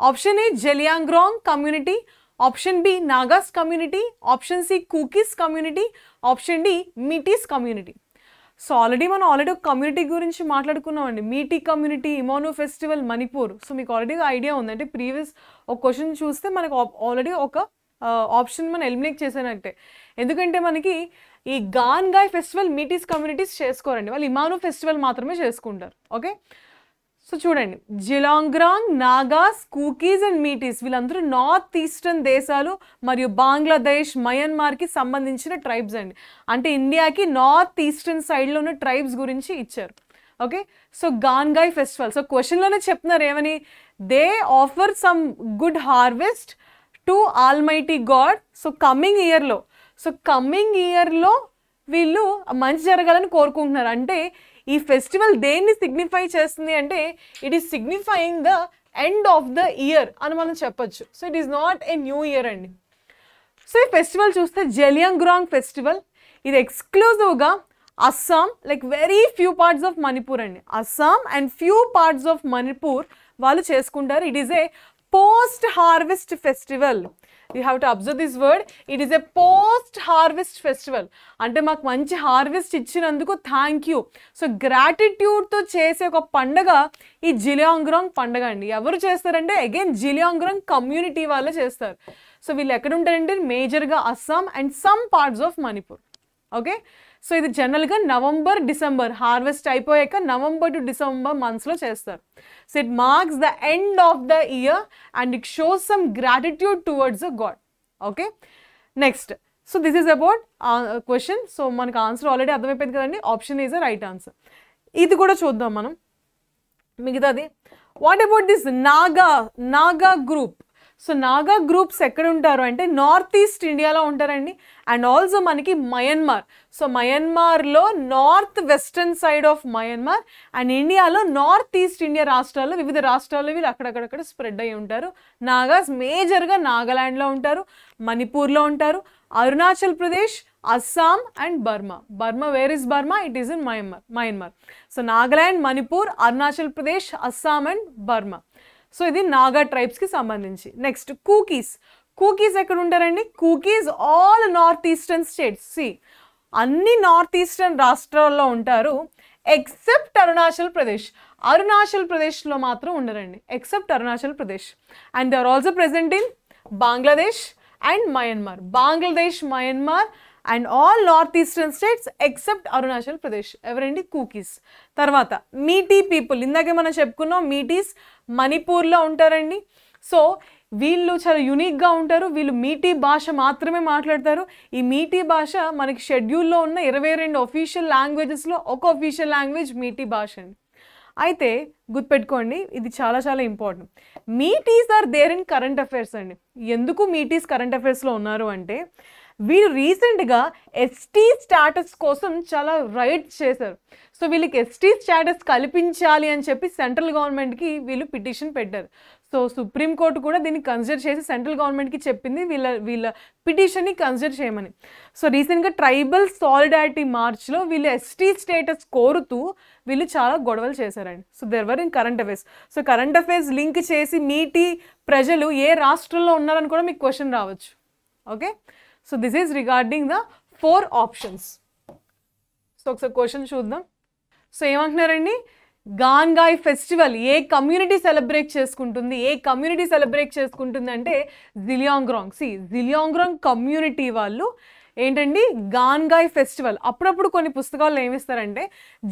Option A Jeliangrong community, option B Nagas community, option C Kukis community, option D Metis community. So already మనం ఆల్రెడీ ఒక కమ్యూనిటీ గురించి మాట్లాడుకున్నామండి Meetei community Imoinu festival Manipur so మీకు ఆల్రెడీ ఐడియా ఉంది అంటే ప్రీవియస్ ఒక క్వశ్చన్ చూస్తే మనకు ఆల్రెడీ ఒక ఆప్షన్ మనం ఎలిమినేట్ చేసినట్టే ఎందుకంటే మనకి ఈ gone Ngai festival Meiteis communities చేసుకోరండి. వాళ్ళు ఇమాను ఫెస్టివల్ మాత్రమే చేసుకుంటారు. ఓకే? సో చూడండి. జిలాంగ్రాంగ్ నాగాస్ కూకీస్ అండ్ మీటీస్ వీళ్ళందరూ నార్త్ ఈస్టర్న్ దేశాలు మరియు బంగ్లాదేశ్ మయన్మార్కి సంబంధించిన ట్రైబ్స్ అండి. అంటే ఇండియాకి నార్త్ ఈస్టర్న్ సైడ్లో ఉన్న ట్రైబ్స్ గురించి ఇచ్చారు. Okay? So Gaan Ngai festival. So క్వశ్చన్లోనే చెప్తున్నారు ఏమని? They offer some good harvest to almighty god. So coming ఇయర్లో సో కమింగ్ ఇయర్లో వీళ్ళు మంచి జరగాలని కోరుకుంటున్నారు. అంటే ఈ ఫెస్టివల్ దేన్ని సిగ్నిఫై చేస్తుంది అంటే it is signifying the end of the year అని మనం చెప్పొచ్చు. So it is not a new year అండి. సో ఈ ఫెస్టివల్ చూస్తే జలియంగ్రాంగ్ ఫెస్టివల్ ఇది ఎక్స్క్లూజివ్గా Assam like very few parts of Manipur అండి. Assam and few parts of Manipur వాళ్ళు చేసుకుంటారు. It is a post harvest festival you have to observe this word it is a post harvest festival అంటే మాకు మంచి హార్వెస్ట్ ఇచ్చినందుకు థ్యాంక్ యూ సో గ్రాటిట్యూడ్తో చేసే ఒక పండగ ఈ జిలియాంగ్రాంగ్ పండగ అండి. ఎవరు చేస్తారంటే అగైన్ జిలియాంగ్రాంగ్ కమ్యూనిటీ వాళ్ళే చేస్తారు. సో వీళ్ళు ఎక్కడ ఉంటారంటే మేజర్గా Assam and some parts of Manipur okay so ఇది జనరల్గా నవంబర్ డిసెంబర్. హార్వెస్ట్ అయిపోయాక నవంబర్ టు డిసెంబర్ మంత్స్లో చేస్తారు. So it marks the end of the year and it shows some gratitude towards a god. Okay? Next. So this is about question. So మనకు ఆన్సర్ ఆల్రెడీ అర్థమైపోయింది కదండి. Option is a right answer. ఇది కూడా చూద్దాం మనం. మిగతాది. What about this Naga Naga group? So Naga groups ఎక్కడ ఉంటారు అంటే నార్త్ ఈస్ట్ ఇండియాలో ఉంటారండి. అండ్ ఆల్సో మనకి Myanmar. So మయన్మార్లో north western side of Myanmar and ఇండియాలో నార్త్ ఈస్ట్ ఇండియా రాష్ట్రాల్లో వివిధ రాష్ట్రాల్లో వీళ్ళు అక్కడక్కడక్కడ స్ప్రెడ్ అయ్యి ఉంటారు. నాగాస్ మేజర్గా నాగాలాండ్లో ఉంటారు మణిపూర్లో ఉంటారు Arunachal Pradesh Assam and Burma. Burma where is Burma? It is in Myanmar Myanmar. So Nagaland Manipur Arunachal Pradesh Assam and Burma. So ఇది నాగా ట్రైబ్స్కి సంబంధించి. నెక్స్ట్ కూకీస్ కూకీస్ ఎక్కడ ఉంటారండి Kukis all north eastern states C అన్ని నార్త్ ఈస్టర్న్ రాష్ట్రాల్లో ఉంటారు ఎక్సెప్ట్ అరుణాచల్ ప్రదేశ్. అరుణాచల్ ప్రదేశ్లో మాత్రం ఉండరండి. Except Arunachal Pradesh. And they are also present in Bangladesh and Myanmar Bangladesh Myanmar and all north eastern states except Arunachal Pradesh. ఎవరండి? కూకీస్. తర్వాత మీటీ పీపుల్. ఇందాకే మనం చెప్పుకున్నాం మీటీస్ మణిపూర్లో ఉంటారండి. సో వీళ్ళు చాలా యునిక్గా ఉంటారు. వీళ్ళు మీటీ భాష మాత్రమే మాట్లాడతారు. ఈ మీటీ భాష మనకి షెడ్యూల్లో ఉన్న ఇరవై రెండు అఫీషియల్ లాంగ్వేజెస్లో ఒక అఫీషియల్ లాంగ్వేజ్ మీటీ భాష అండి. అయితే గుర్తుపెట్టుకోండి ఇది చాలా చాలా important Meiteis are there in current affairs అండి. ఎందుకు మీటీస్ కరెంట్ అఫైర్స్లో ఉన్నారు అంటే వీళ్ళు రీసెంట్గా ఎస్టీ స్టాటస్ కోసం చాలా రైట్స్ చేశారు. సో వీళ్ళకి ఎస్టీ స్టాటస్ కల్పించాలి అని చెప్పి సెంట్రల్ గవర్నమెంట్కి వీళ్ళు పిటిషన్ పెట్టారు. సో సుప్రీంకోర్టు కూడా దీన్ని కన్సిడర్ చేసి సెంట్రల్ గవర్నమెంట్కి చెప్పింది వీళ్ళ వీళ్ళ పిటిషన్ని కన్సిడర్ చేయమని. సో రీసెంట్గా ట్రైబల్ సాలిడారిటీ మార్చ్లో వీళ్ళు ఎస్టీ స్టేటస్ కోరుతూ వీళ్ళు చాలా గొడవలు చేశారండి. So there were in current affairs so current affairs link చేసి మీటి ప్రజలు ఏ రాష్ట్రంలో ఉన్నారని కూడా మీకు క్వశ్చన్ రావచ్చు. Okay? So this is regarding the four options so ఒకసారి క్వశ్చన్ చూద్దాం. సో ఏమంటున్నారండి? గాన్గాయ్ ఫెస్టివల్ ఏ కమ్యూనిటీ సెలబ్రేట్ చేసుకుంటుంది? ఏ కమ్యూనిటీ సెలబ్రేట్ చేసుకుంటుంది అంటే జిలియాంగ్రాంగ్. సి జిలియాంగ్రాంగ్ కమ్యూనిటీ వాళ్ళు ఏంటండి? గాన్గాయ్ ఫెస్టివల్ అప్పుడప్పుడు కొన్ని పుస్తకాలు ఏమిస్తారంటే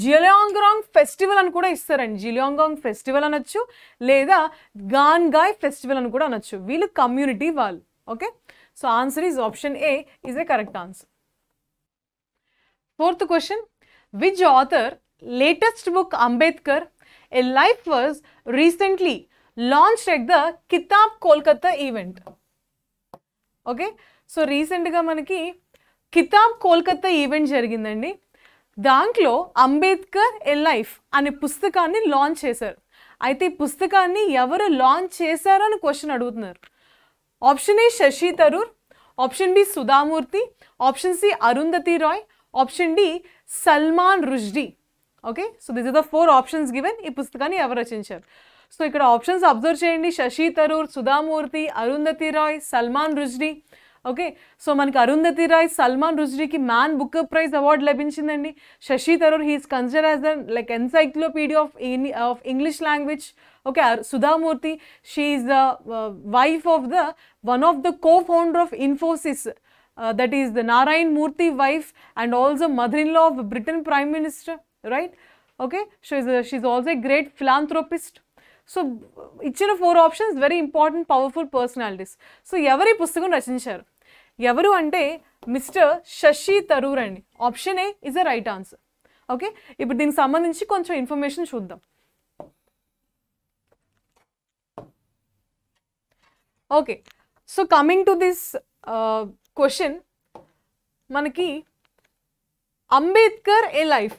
జిలియాంగ్రాంగ్ ఫెస్టివల్ అని కూడా ఇస్తారండి. జిలియాంగ్రాంగ్ ఫెస్టివల్ అనొచ్చు లేదా గాన్గాయ్ ఫెస్టివల్ అని కూడా అనొచ్చు. వీళ్ళు కమ్యూనిటీ వాళ్ళు. Okay so answer is option A is a correct answer fourth question which author latest book Ambedkar, a life was recently launched at the Kitab Kolkata event. Okay so రీసెంట్గా మనకి కితాబ్ కోల్కతా ఈవెంట్ జరిగిందండి. దాంట్లో అంబేద్కర్ ఎ లైఫ్ అనే పుస్తకాన్ని లాంచ్ చేశారు. అయితే ఈ పుస్తకాన్ని ఎవరు లాంచ్ చేశారని క్వశ్చన్ అడుగుతున్నారు. Option A Shashi Tharoor option B Sudha Murthy option C Arundhati Roy option D Salman Rushdie okay so this is the four options given ఈ పుస్తకాన్ని ఎవరు రచించారు? సో ఇక్కడ ఆప్షన్స్ అబ్జర్వ్ చేయండి. శశి తరూర్ సుధామూర్తి అరుంధతి రాయ్ సల్మాన్ రుజ్డీ ఓకే సో మనకి అరుంధతి రాయ్ సల్మాన్ రుజ్డీకి man Booker praise award లభించిందండి Shashi Tharoor he's consider as the like encyclopedia of of English language okay Sudha Murthy she the wife of the one of the co founder of Infosys that is the Narayan Murthy wife and also mother in law of Britain prime minister right okay she's she's also a great philanthropist so ఇచ్చిన four options very important powerful personalities so ఎవరి పుస్తకం రచించారు? ఎవరు అంటే మిస్టర్ శశి తరూర్ అండి. Option A is a right answer okay ఇప్పుడు దీనికి సంబంధించి కొంచెం ఇన్ఫర్మేషన్ చూద్దాం. Okay so coming to this question మనకి అంబేద్కర్ ఏ లైఫ్?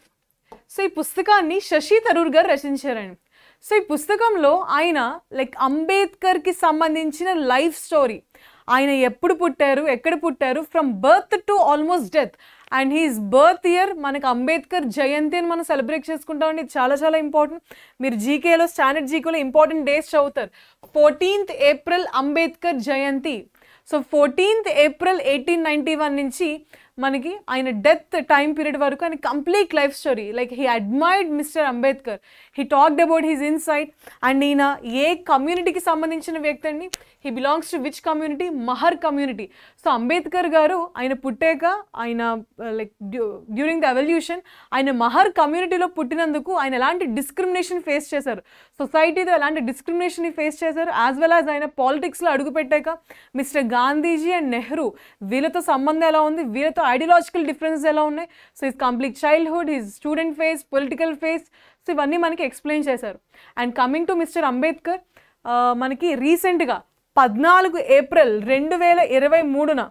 సో ఈ పుస్తకాన్ని శశి తరూర్ గారు రచించారండి. సో ఈ పుస్తకంలో ఆయన లైక్ అంబేద్కర్కి సంబంధించిన లైఫ్ స్టోరీ ఆయన ఎప్పుడు పుట్టారు ఎక్కడ పుట్టారు from birth to almost death and he's birth year మనకు అంబేద్కర్ జయంతి అని మనం సెలబ్రేట్ చేసుకుంటామండి ఇది చాలా చాలా ఇంపార్టెంట్ మీరు జీకేలో స్టాండర్డ్ జీకేలో ఇంపార్టెంట్ డేస్ చదువుతారు. Fourteenth April Ambedkar Jayanti. So fourteenth April eighteen ninety one నుంచి మనకి ఆయన డెత్ టైం పీరియడ్ వరకు ఆయన complete life story like he admired mister Ambedkar he talked about his insight and ఈయన ఏ కమ్యూనిటీకి సంబంధించిన వ్యక్తి అండి? He belongs to which community Mahar community so Ambedkar garu ఆయన పుట్టాక ఆయన లైక్ డ్యూరింగ్ ద ఎవల్యూషన్ ఆయన మహర్ కమ్యూనిటీలో పుట్టినందుకు ఆయన ఎలాంటి డిస్క్రిమినేషన్ ఫేస్ చేశారు? సొసైటీతో ఎలాంటి డిస్క్రిమినేషన్ ఫేస్ చేశారు? యాజ్ వెల్ యాజ్ ఆయన పాలిటిక్స్లో అడుగుపెట్టాక మిస్టర్ గాంధీజీ అండ్ నెహ్రూ వీళ్ళతో సంబంధం ఎలా ఉంది? వీళ్ళతో ఐడియాలజికల్ డిఫరెన్సెస్ ఎలా ఉన్నాయి? So his complete childhood his student face political face so ఇవన్నీ మనకి ఎక్స్ప్లెయిన్ చేశారు. And coming to mister Ambedkar మనకి రీసెంట్గా పద్నాలుగు ఏప్రిల్ రెండు వేల ఇరవై మూడున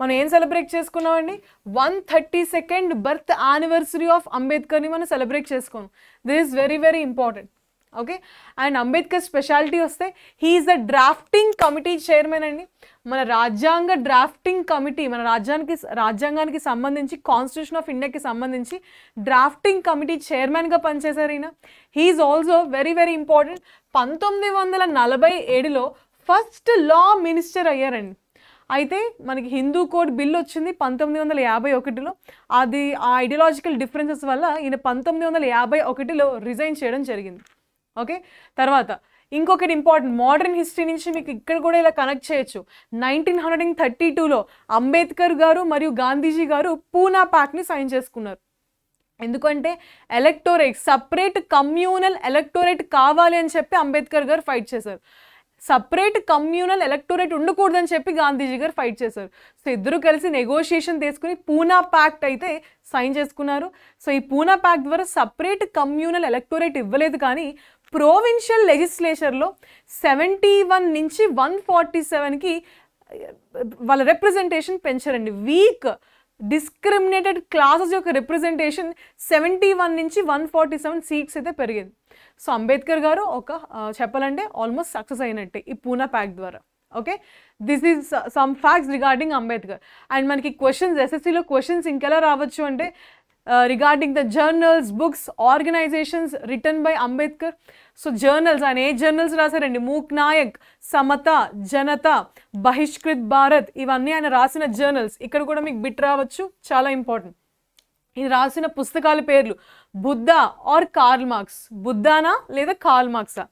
మనం ఏం సెలబ్రేట్ చేసుకున్నామండి? One thirty second birth anniversary of అంబేద్కర్ని మనం సెలబ్రేట్ చేసుకున్నాం. This is very very important okay and Ambedkar speciality వస్తే he's the drafting committee chairman అండి. మన రాజ్యాంగ డ్రాఫ్టింగ్ కమిటీ మన రాజ్యానికి రాజ్యాంగానికి సంబంధించి కాన్స్టిట్యూషన్ ఆఫ్ ఇండియాకి సంబంధించి డ్రాఫ్టింగ్ కమిటీ చైర్మన్గా పనిచేశారు ఈయన. He's also very very important పంతొమ్మిది వందల నలభై ఏడులో ఫస్ట్ లా మినిస్టర్ అయ్యారండి. అయితే మనకి హిందూ కోడ్ బిల్ వచ్చింది పంతొమ్మిది వందల యాభై ఒకటిలో. అది ఆ ఐడియాలజికల్ డిఫరెన్సెస్ వల్ల ఈయన పంతొమ్మిది వందల యాభై ఒకటిలో రిజైన్ చేయడం జరిగింది. ఓకే? తర్వాత ఇంకొకటి ఇంపార్టెంట్ మోడర్న్ హిస్టరీ నుంచి మీకు ఇక్కడ కూడా ఇలా కనెక్ట్ చేయొచ్చు. నైన్టీన్ హండ్రెడ్ అండ్ థర్టీ టూలో అంబేద్కర్ గారు మరియు గాంధీజీ గారు పూనా ప్యాక్ని సైన్ చేసుకున్నారు. ఎందుకంటే ఎలక్టోరేట్ సపరేట్ కమ్యూనల్ ఎలక్టోరేట్ కావాలి అని చెప్పి అంబేద్కర్ గారు ఫైట్ చేశారు. సపరేట్ కమ్యూనల్ ఎలక్టోరేట్ ఉండకూడదని చెప్పి గాంధీజీ గారు ఫైట్ చేశారు. సో ఇద్దరు కలిసి నెగోషియేషన్ తీసుకుని పూనా ప్యాక్ట్ అయితే సైన్ చేసుకున్నారు. సో ఈ పూనా ప్యాక్ట్ ద్వారా సపరేట్ కమ్యూనల్ ఎలక్టోరేట్ ఇవ్వలేదు కానీ ప్రోవిన్షియల్ లెజిస్లేచర్లో సెవెంటీ వన్ నుంచి వన్ ఫార్టీ సెవెన్కి వాళ్ళ రిప్రజెంటేషన్ పెంచారండి. వీక్ డిస్క్రిమినేటెడ్ క్లాసెస్ యొక్క రిప్రజెంటేషన్ సెవెంటీ వన్ నుంచి వన్ ఫార్టీ సెవెన్ సీట్స్ అయితే పెరిగింది. సో అంబేద్కర్ గారు ఒక చెప్పాలంటే ఆల్మోస్ట్ సక్సెస్ అయినట్టే ఈ పూనా ప్యాక్ ద్వారా. Okay? This is some facts regarding Ambedkar. And మనకి క్వశ్చన్స్ ఎస్ఎస్సిలో క్వశ్చన్స్ ఇంకెలా రావచ్చు అంటే regarding the journals books organizations written by Ambedkar. So journals ఆయన ఏ జర్నల్స్ రాశారండి? మూక్ నాయక్ సమత జనత బహిష్కృత్ భారత్ ఇవన్నీ ఆయన రాసిన జర్నల్స్ ఇక్కడ కూడా మీకు బిట్ రావచ్చు చాలా ఇంపార్టెంట్ ఇది రాసిన పుస్తకాల పేర్లు. Buddha or Karl Marx? బుద్ధానా లేదా Karl మార్క్సా?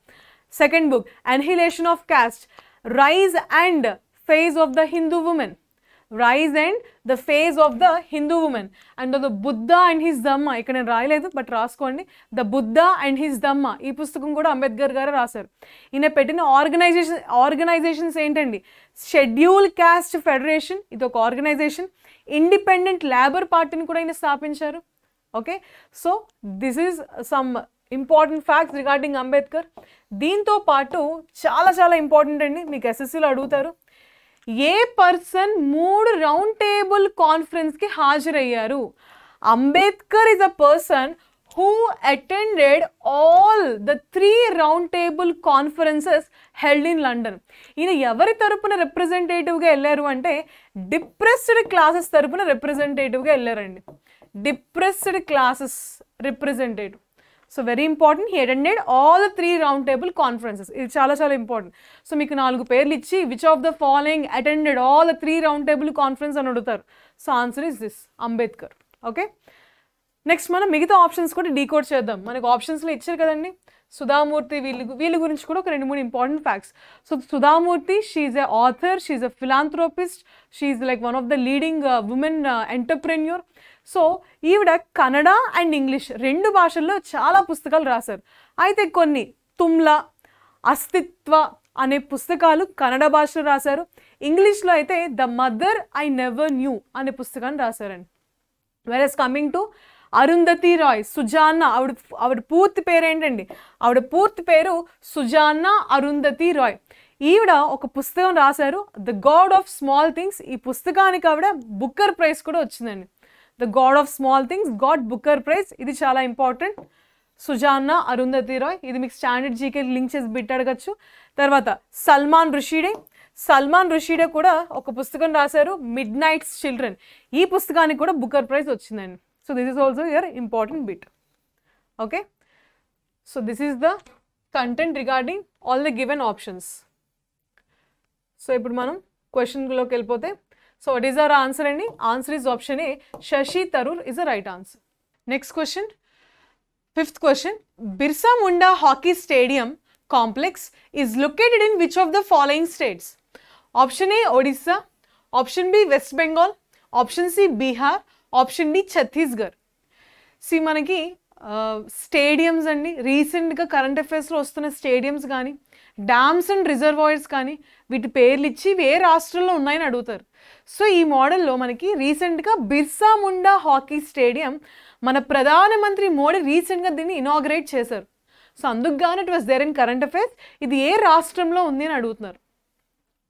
Second book annihilation of caste rise and phase of the Hindu women rise and the phase of the Hindu women and the Buddha and his Dhamma ఇక్కడ నేను రాయలేదు బట్ రాసుకోండి. The Buddha and his Dhamma ఈ పుస్తకం కూడా అంబేద్కర్ గారు రాశారు. ఈయన పెట్టిన ఆర్గనైజేషన్ ఆర్గనైజేషన్స్ ఏంటండి? షెడ్యూల్ క్యాస్ట్ ఫెడరేషన్ ఇది ఒక ఆర్గనైజేషన్ ఇండిపెండెంట్ లేబర్ పార్టీని కూడా ఆయన స్థాపించారు. Okay so this is some important facts regarding Ambedkar దీంతో పాటు చాలా చాలా ఇంపార్టెంట్ అండి మీకు ఎస్ఎస్సీలో అడుగుతారు ఏ పర్సన్ మూడు రౌండ్ టేబుల్ కాన్ఫరెన్స్కి హాజరయ్యారు. Ambedkar is a person who attended all the three round table conferences held in London. ఈయన ఎవరి తరపున రిప్రజెంటేటివ్గా వెళ్ళారు అంటే డిప్రెస్డ్ క్లాసెస్ తరపున రిప్రజెంటేటివ్గా వెళ్ళారండి depressed classes representative. So very important he attended all the three round table conferences ఇది చాలా చాలా ఇంపార్టెంట్ సో మీకు నాలుగు పేర్లు ఇచ్చి which of the following attended all the three round table conference అని అడుగుతారు. So answer is this Ambedkar okay next మనం మిగతా ఆప్షన్స్ కూడా డీకోడ్ చేద్దాం. మనకు ఆప్షన్స్లో ఇచ్చారు కదండి. సుధామూర్తి వీళ్ళు వీళ్ళ గురించి కూడా ఒక రెండు మూడు important facts so Sudha Murthy she's a author she's a philanthropist she's like one of the leading women entrepreneur so ఈవిడ కన్నడ అండ్ ఇంగ్లీష్ రెండు భాషల్లో చాలా పుస్తకాలు రాశారు. అయితే కొన్ని తుమ్లా అస్తిత్వ అనే పుస్తకాలు కన్నడ భాషలో రాశారు. ఇంగ్లీష్లో అయితే the mother I never knew అనే పుస్తకాన్ని రాశారండి. వెరస్ కమింగ్ టు అరుంధతి రాయ్ సుజాన్న ఆవిడ ఆవిడ పూర్తి పేరు ఏంటండి ఆవిడ పూర్తి పేరు సుజాన్న అరుంధతి రాయ్. ఈవిడ ఒక పుస్తకం రాశారు the god of small things ఈ పుస్తకానికి ఆవిడ బుక్కర్ ప్రైజ్ కూడా వచ్చిందండి. The god of small things god Booker prize ఇది చాలా ఇంపార్టెంట్ సుజాన్న అరుంధతి రాయ్ ఇది మీకు స్టాండర్డ్ జీకే లింక్ చేసి బిట్ అడగచ్చు. తర్వాత సల్మాన్ రుషీడే. సల్మాన్ రుషీడే కూడా ఒక పుస్తకం రాశారు మిడ్ నైట్స్ చిల్డ్రన్ ఈ పుస్తకానికి కూడా బుక్కర్ ప్రైజ్ వచ్చిందండి. So this is also your important bit okay so this is the content regarding all the given options so ఇప్పుడు మనం క్వశ్చన్లోకి వెళ్ళిపోతే so what is our answer అండి answer is option A Shashi Tharoor is a right answer next question fifth question Birsa Munda hockey stadium complex is located in which of the following states option A Odisha option B West Bengal option C Bihar option D Chhattisgarh C మనకి స్టేడియమ్స్ అండి రీసెంట్గా కరెంట్ అఫైర్స్లో వస్తున్న స్టేడియమ్స్ కానీ డ్యామ్స్ అండ్ రిజర్వాయర్స్ కానీ వీటి పేర్లు ఇచ్చి ఇవి ఏ రాష్ట్రంలో ఉన్నాయని అడుగుతారు సో ఈ మోడల్లో మనకి రీసెంట్గా బిర్సా ముండా హాకీ స్టేడియం మన ప్రధానమంత్రి మోడీ రీసెంట్గా దీన్ని ఇనాగ్రేట్ చేశారు. సో అందుకు గాను it was there in current affairs. ఇది ఏ రాష్ట్రంలో ఉంది అని అడుగుతున్నారు.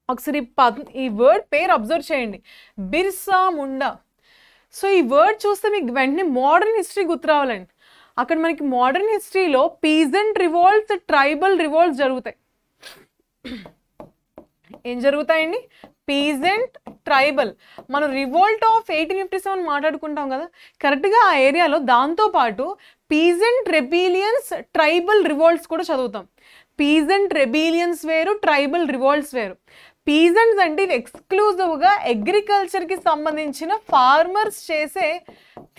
ఒకసారి ఈ వర్డ్ పేరు అబ్జర్వ్ చేయండి. బిర్సా ముండా. సో ఈ వర్డ్ చూస్తే మీకు వెంటనే మోడర్న్ హిస్టరీ గుర్తురావాలండి అక్కడ మనకి మోడర్న్ హిస్టరీలో పీజెంట్ రివోల్ట్స్ ట్రైబల్ రివోల్ట్స్ జరుగుతాయి. ఏం జరుగుతాయండి? Peasant tribal. మనం revolt of eighteen fifty seven మాట్లాడుకుంటాం కదా కరెక్ట్గా ఆ ఏరియాలో దాంతోపాటు పీజెంట్ రెబీలియన్స్ ట్రైబల్ రివోల్ట్స్ కూడా చదువుతాం. పీజెంట్ రెబీలియన్స్ వేరు ట్రైబల్ రివోల్ట్స్ వేరు. పీజెంట్స్ అంటే ఇవి ఎక్స్క్లూజివ్గా అగ్రికల్చర్కి సంబంధించిన ఫార్మర్స్ చేసే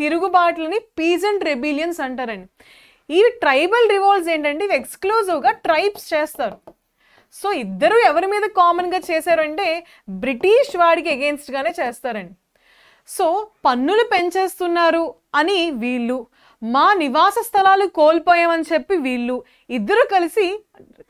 తిరుగుబాట్లని పీజెంట్ రెబీలియన్స్ అంటారండి. ఈ ట్రైబల్ రివోల్ట్స్ ఏంటంటే ఇవి ఎక్స్క్లూజివ్గా ట్రైబ్స్ చేస్తారు. సో ఇద్దరు ఎవరి మీద కామన్గా చేశారంటే బ్రిటిష్ వాడికి against-గానే చేస్తారండి. సో పన్నులు పెంచేస్తున్నారు అని వీళ్ళు మా నివాస స్థలాలు కోల్పోయామని చెప్పి వీళ్ళు ఇద్దరు కలిసి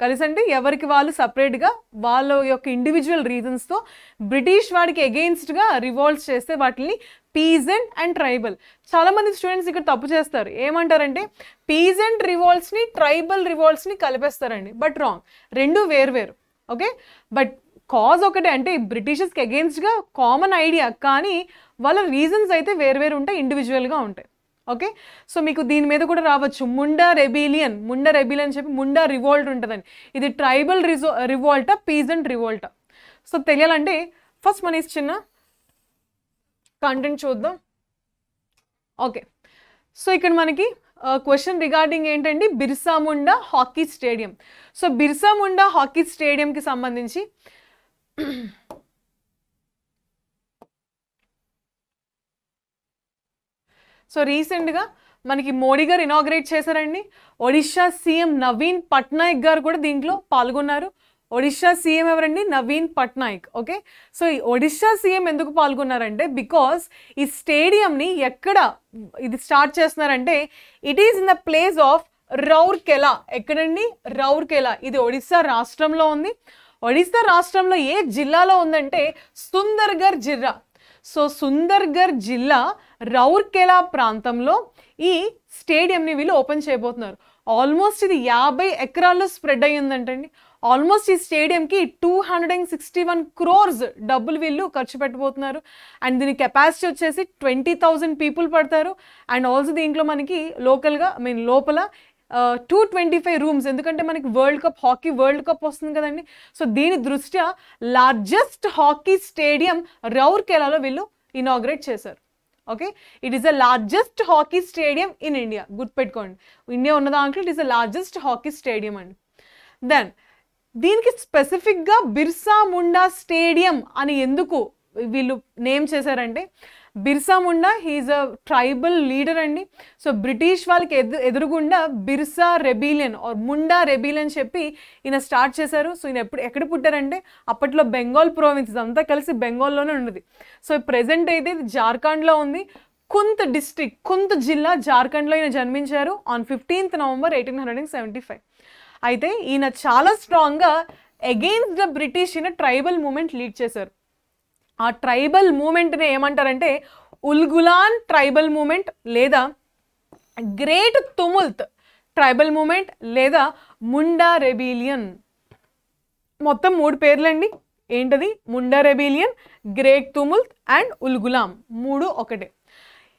కలిసి అంటే ఎవరికి వాళ్ళు సపరేట్గా వాళ్ళ యొక్క ఇండివిజువల్ రీజన్స్తో బ్రిటిష్ వాడికి అగెయిన్స్ట్గా రివాల్ట్స్ చేస్తే వాటిని పీజెంట్ అండ్ ట్రైబల్. చాలామంది స్టూడెంట్స్ ఇక్కడ తప్పు చేస్తారు. ఏమంటారంటే పీజెంట్ రివాల్ట్స్ని ట్రైబల్ రివాల్ట్స్ని కలిపేస్తారండి. But wrong. రెండు వేరు ఓకే? బట్ కాజ్ ఒకటే అంటే బ్రిటిషర్స్కి అగేన్స్ట్గా కామన్ ఐడియా కానీ వాళ్ళ రీజన్స్ అయితే వేరు ఉంటాయి ఇండివిజువల్గా ఉంటాయి. ఓకే? సో మీకు దీని మీద కూడా రావచ్చు. ముండా రెబీలియన్ ముండా రెబీలియన్ చెప్పి ముండా రివాల్ట్ ఉంటుందండి. ఇది ట్రైబల్ రిజో రివోల్టా పీజెంట్ రివోల్టా సో తెలియాలంటే ఫస్ట్ మన చిన్న కంటెంట్ చూద్దాం. ఓకే సో ఇక్కడ మనకి uh, క్వశ్చన్ రిగార్డింగ్ ఏంటండి? Birsa Munda hockey stadium so Birsa Munda hockey స్టేడియంకి సంబంధించి సో రీసెంట్గా మనకి మోడీ గారు ఇనాగ్రేట్ చేశారండి. ఒడిషా సీఎం నవీన్ పట్నాయక్ గారు కూడా దీంట్లో పాల్గొన్నారు. ఒడిషా సీఎం ఎవరండి? నవీన్ పట్నాయక్. ఓకే? సో ఈ ఒడిషా సీఎం ఎందుకు పాల్గొన్నారంటే బికాస్ ఈ స్టేడియంని ఎక్కడ ఇది స్టార్ట్ చేస్తున్నారంటే it is in the place of Rourkela. ఎక్కడండి? రౌర్కెలా. ఇది ఒడిస్సా రాష్ట్రంలో ఉంది. ఒడిస్సా రాష్ట్రంలో ఏ జిల్లాలో ఉందంటే సుందర్గర్ జిల్లా. సో సుందర్గర్ జిల్లా రౌర్కెలా ప్రాంతంలో ఈ స్టేడియంని వీళ్ళు ఓపెన్ చేయబోతున్నారు. ఆల్మోస్ట్ ఇది యాభై ఎకరాల్లో స్ప్రెడ్ అయ్యిందంటండి. ఆల్మోస్ట్ ఈ స్టేడియంకి two hundred and sixty one crores డబ్బులు వీళ్ళు ఖర్చు పెట్టబోతున్నారు. అండ్ దీని కెపాసిటీ వచ్చేసి ట్వంటీ థౌజండ్ పీపుల్ పడతారు. అండ్ ఆల్సో దీంట్లో మనకి లోకల్గా ఐ మీన్ లోపల టూ ట్వంటీ ఫైవ్ రూమ్స్. ఎందుకంటే మనకి world cup hockey world cup వస్తుంది కదండి. సో దీని దృష్ట్యా లార్జెస్ట్ హాకీ స్టేడియం రౌర్కెలాలో వీళ్ళు ఇనాగ్రేట్ చేశారు. Okay? It is the largest hockey stadium in India గుర్తుపెట్టుకోండి. ఇండియా ఉన్న దాంట్లో it is the largest hockey stadium అండి. దెన్ దీనికి స్పెసిఫిక్గా బిర్సా ముండా స్టేడియం అని ఎందుకు వీళ్ళు నేమ్ చేశారంటే Birsa Munda he is a tribal leader అండి. సో బ్రిటిష్ వాళ్ళకి ఎదు ఎదురుగుండా Birsa rebellion or Munda rebellion చెప్పి ఈయన స్టార్ట్ చేశారు. సో ఈయన ఎప్పుడు ఎక్కడ పుట్టారంటే అప్పట్లో బెంగాల్ ప్రోవిన్స్ అంతా కలిసి బెంగాల్లోనే ఉన్నది. సో ప్రజెంట్ అయితే ఇది జార్ఖండ్లో ఉంది. కుంత్ డిస్ట్రిక్ట్ కుంత్ జిల్లా జార్ఖండ్లో ఈయన జన్మించారు on fifteenth November eighteen hundred and seventy five. అయితే ఈయన చాలా స్ట్రాంగ్గా అగెయిన్స్ట్ ద బ్రిటిష్ ఈయన ట్రైబల్ మూమెంట్ లీడ్ చేశారు. ఆ ట్రైబల్ మూమెంట్ని ఏమంటారంటే ఉల్గులాన్ ట్రైబల్ మూమెంట్ లేదా గ్రేట్ తుముల్త్ ట్రైబల్ మూమెంట్ లేదా ముండా రెబీలియన్ మొత్తం మూడు పేర్లండి. ఏంటది? Munda rebellion great tumult and Ulgulan మూడు ఒకటే.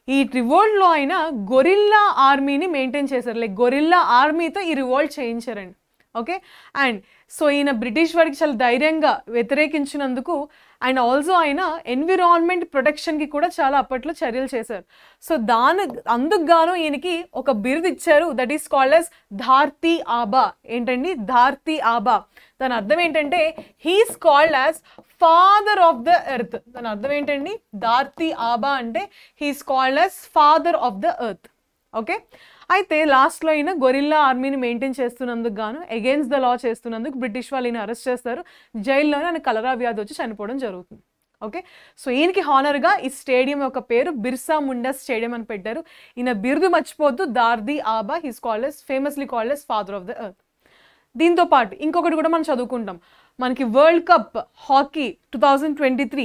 ఈ రివోల్ట్లో అయినా గొరిల్లా ఆర్మీని మెయింటైన్ చేశారు. లైక్ గొరిల్లా ఆర్మీతో ఈ రివోల్ట్ చేయించారండి. ఓకే అండ్ సో ఈయన బ్రిటిష్ వారికి చాలా ధైర్యంగా వ్యతిరేకించినందుకు అండ్ ఆల్సో ఆయన ఎన్విరాన్మెంట్ ప్రొటెక్షన్కి కూడా చాలా అప్పట్లో చర్యలు చేశారు. సో దాని అందుకు గాను ఈయనకి ఒక బిరుదు ఇచ్చారు. That is called as Dharti Aba ఏంటండి? ధార్తి ఆబా దాని అర్థం ఏంటంటే he's called as father of the earth దాని అర్థం ఏంటండి? దార్తి ఆబా అంటే he's called as father of the earth okay అయితే లాస్ట్లో అయినా గొరిల్లా ఆర్మీని మెయింటైన్ చేస్తున్నందుకు గాను అగేన్స్ట్ ద లా చేస్తున్నందుకు బ్రిటిష్ వాళ్ళు ఈయన అరెస్ట్ చేస్తారు. జైల్లోనే ఆయన కలరా వ్యాధి వచ్చి చనిపోవడం జరుగుతుంది. ఓకే సో ఈయనకి హానర్గా ఈ స్టేడియం యొక్క పేరు బిర్సా ముండా స్టేడియం అని పెట్టారు. ఈయన బిరుదు మర్చిపోద్దు Dharti Aba he's called as famously called as father of the earth దీంతో పాటు ఇంకొకటి కూడా మనం చదువుకుంటాం. మనకి world cup hockey two thousand twenty three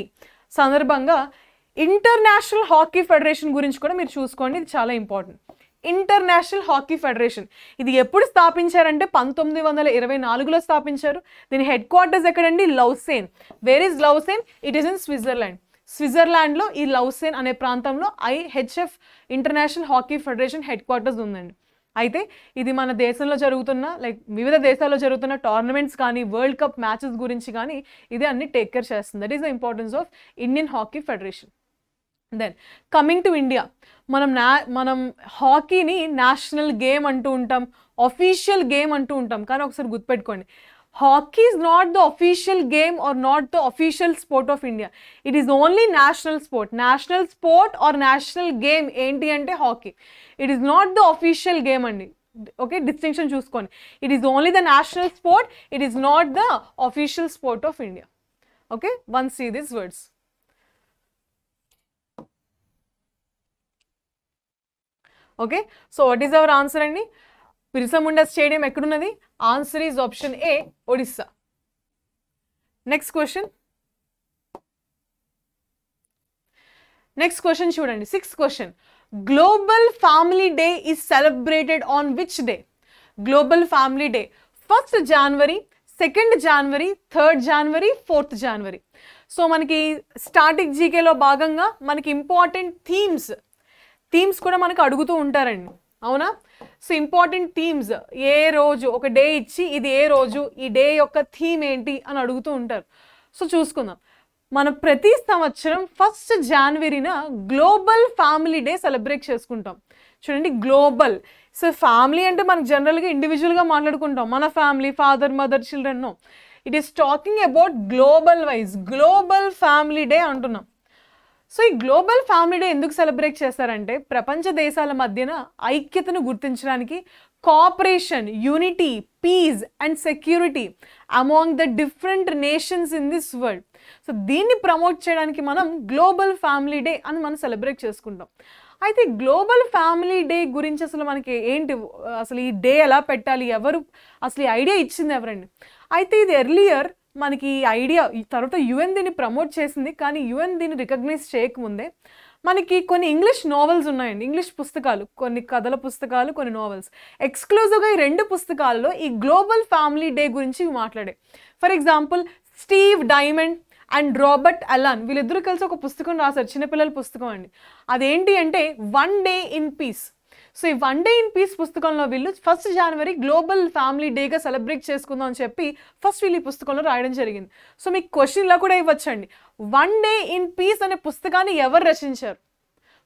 సందర్భంగా ఇంటర్నేషనల్ హాకీ ఫెడరేషన్ గురించి కూడా మీరు చూసుకోండి ఇది చాలా ఇంపార్టెంట్. ఇంటర్నేషనల్ హాకీ ఫెడరేషన్ ఇది ఎప్పుడు స్థాపించారంటే పంతొమ్మిది వందల ఇరవై నాలుగులో స్థాపించారు. దీని హెడ్ క్వార్టర్స్ ఎక్కడండి? Lausanne. Where is Lausanne? It is in Switzerland స్విట్జర్లాండ్లో ఈ లౌసేన్ అనే ప్రాంతంలో IHF international hockey federation headquarters ఉందండి. అయితే ఇది మన దేశంలో జరుగుతున్న లైక్ వివిధ దేశాల్లో జరుగుతున్న టోర్నమెంట్స్ కానీ వరల్డ్ కప్ మ్యాచెస్ గురించి కానీ ఇది అన్ని టేక్ కేర్ చేస్తుంది. That is the importance of Indian hockey federation then coming to India మనం నా మనం హాకీని నేషనల్ గేమ్ అంటూ ఉంటాం అఫీషియల్ గేమ్ అంటూ ఉంటాం. కానీ ఒకసారి గుర్తుపెట్టుకోండి. Hockey is not the official game or not the official sport of India it is only national sport national sport or national game ఏంటి అంటే hockey it is not the official game అండి. ఓకే డిస్టింక్షన్ చూసుకోండి. It is only the national sport it is not the official sport of India okay one see this words okay so what is our answer అండి? బిర్సముండా స్టేడియం ఎక్కడున్నది? Answer is option A Odisha next question next question చూడండి. Sixth question global family day is celebrated on which day global family day first January second January third January fourth January so మనకి స్టాటిక్ జీకేలో భాగంగా మనకి ఇంపార్టెంట్ థీమ్స్ థీమ్స్ కూడా మనకు అడుగుతూ ఉంటారండి. అవునా? సో ఇంపార్టెంట్ థీమ్స్ ఏ రోజు ఒక డే ఇచ్చి ఇది ఏ రోజు ఈ డే యొక్క థీమ్ ఏంటి అని అడుగుతూ ఉంటారు. సో చూసుకుందాం. మనం ప్రతి సంవత్సరం ఫస్ట్ జనవరిన గ్లోబల్ ఫ్యామిలీ డే సెలబ్రేట్ చేసుకుంటాం. చూడండి గ్లోబల్. సో ఫ్యామిలీ అంటే మనకు జనరల్గా ఇండివిజువల్గా మాట్లాడుకుంటాం. మన family father mother children it is talking about global wise global family day అంటున్నాం. సో ఈ గ్లోబల్ ఫ్యామిలీ డే ఎందుకు సెలబ్రేట్ చేస్తారంటే ప్రపంచ దేశాల మధ్యన ఐక్యతను గుర్తించడానికి cooperation unity peace and security among the different nations in this world. So దీన్ని ప్రమోట్ చేయడానికి మనం గ్లోబల్ ఫ్యామిలీ డే అని మనం సెలబ్రేట్ చేసుకుంటాం. అయితే గ్లోబల్ ఫ్యామిలీ డే గురించి అసలు మనకి ఏంటి అసలు ఈ డే ఎలా పెట్టాలి ఎవరు అసలు ఈ ఐడియా ఇచ్చింది ఎవరండి? అయితే ఇది ఎర్లియర్ మనకి ఈ ఐడియా ఈ తర్వాత యుఎన్ దీన్ని ప్రమోట్ చేసింది కానీ యుఎన్ దీన్ని రికగ్నైజ్ చేయకముందే మనకి కొన్ని ఇంగ్లీష్ నావెల్స్ ఉన్నాయండి. ఇంగ్లీష్ పుస్తకాలు కొన్ని కథల పుస్తకాలు కొన్ని నావెల్స్ ఎక్స్క్లూజివ్గా ఈ రెండు పుస్తకాల్లో ఈ గ్లోబల్ ఫ్యామిలీ డే గురించి మాట్లాడే. For example Steve Diamond and Robert Alan వీళ్ళిద్దరూ కలిసి ఒక పుస్తకం రాశారు. చిన్నపిల్లల పుస్తకం అండి. అదేంటి అంటే one day in peace so ఈ వన్ డే ఇన్ పీస్ పుస్తకంలో వీళ్ళు ఫస్ట్ జనవరి గ్లోబల్ ఫ్యామిలీ డేగా సెలబ్రేట్ చేసుకుందాం అని చెప్పి ఫస్ట్ వీళ్ళు ఈ పుస్తకంలో రాయడం జరిగింది. సో మీకు క్వశ్చన్లో కూడా ఇవ్వచ్చండి. వన్ డే ఇన్ పీస్ అనే పుస్తకాన్ని ఎవరు రచించారు?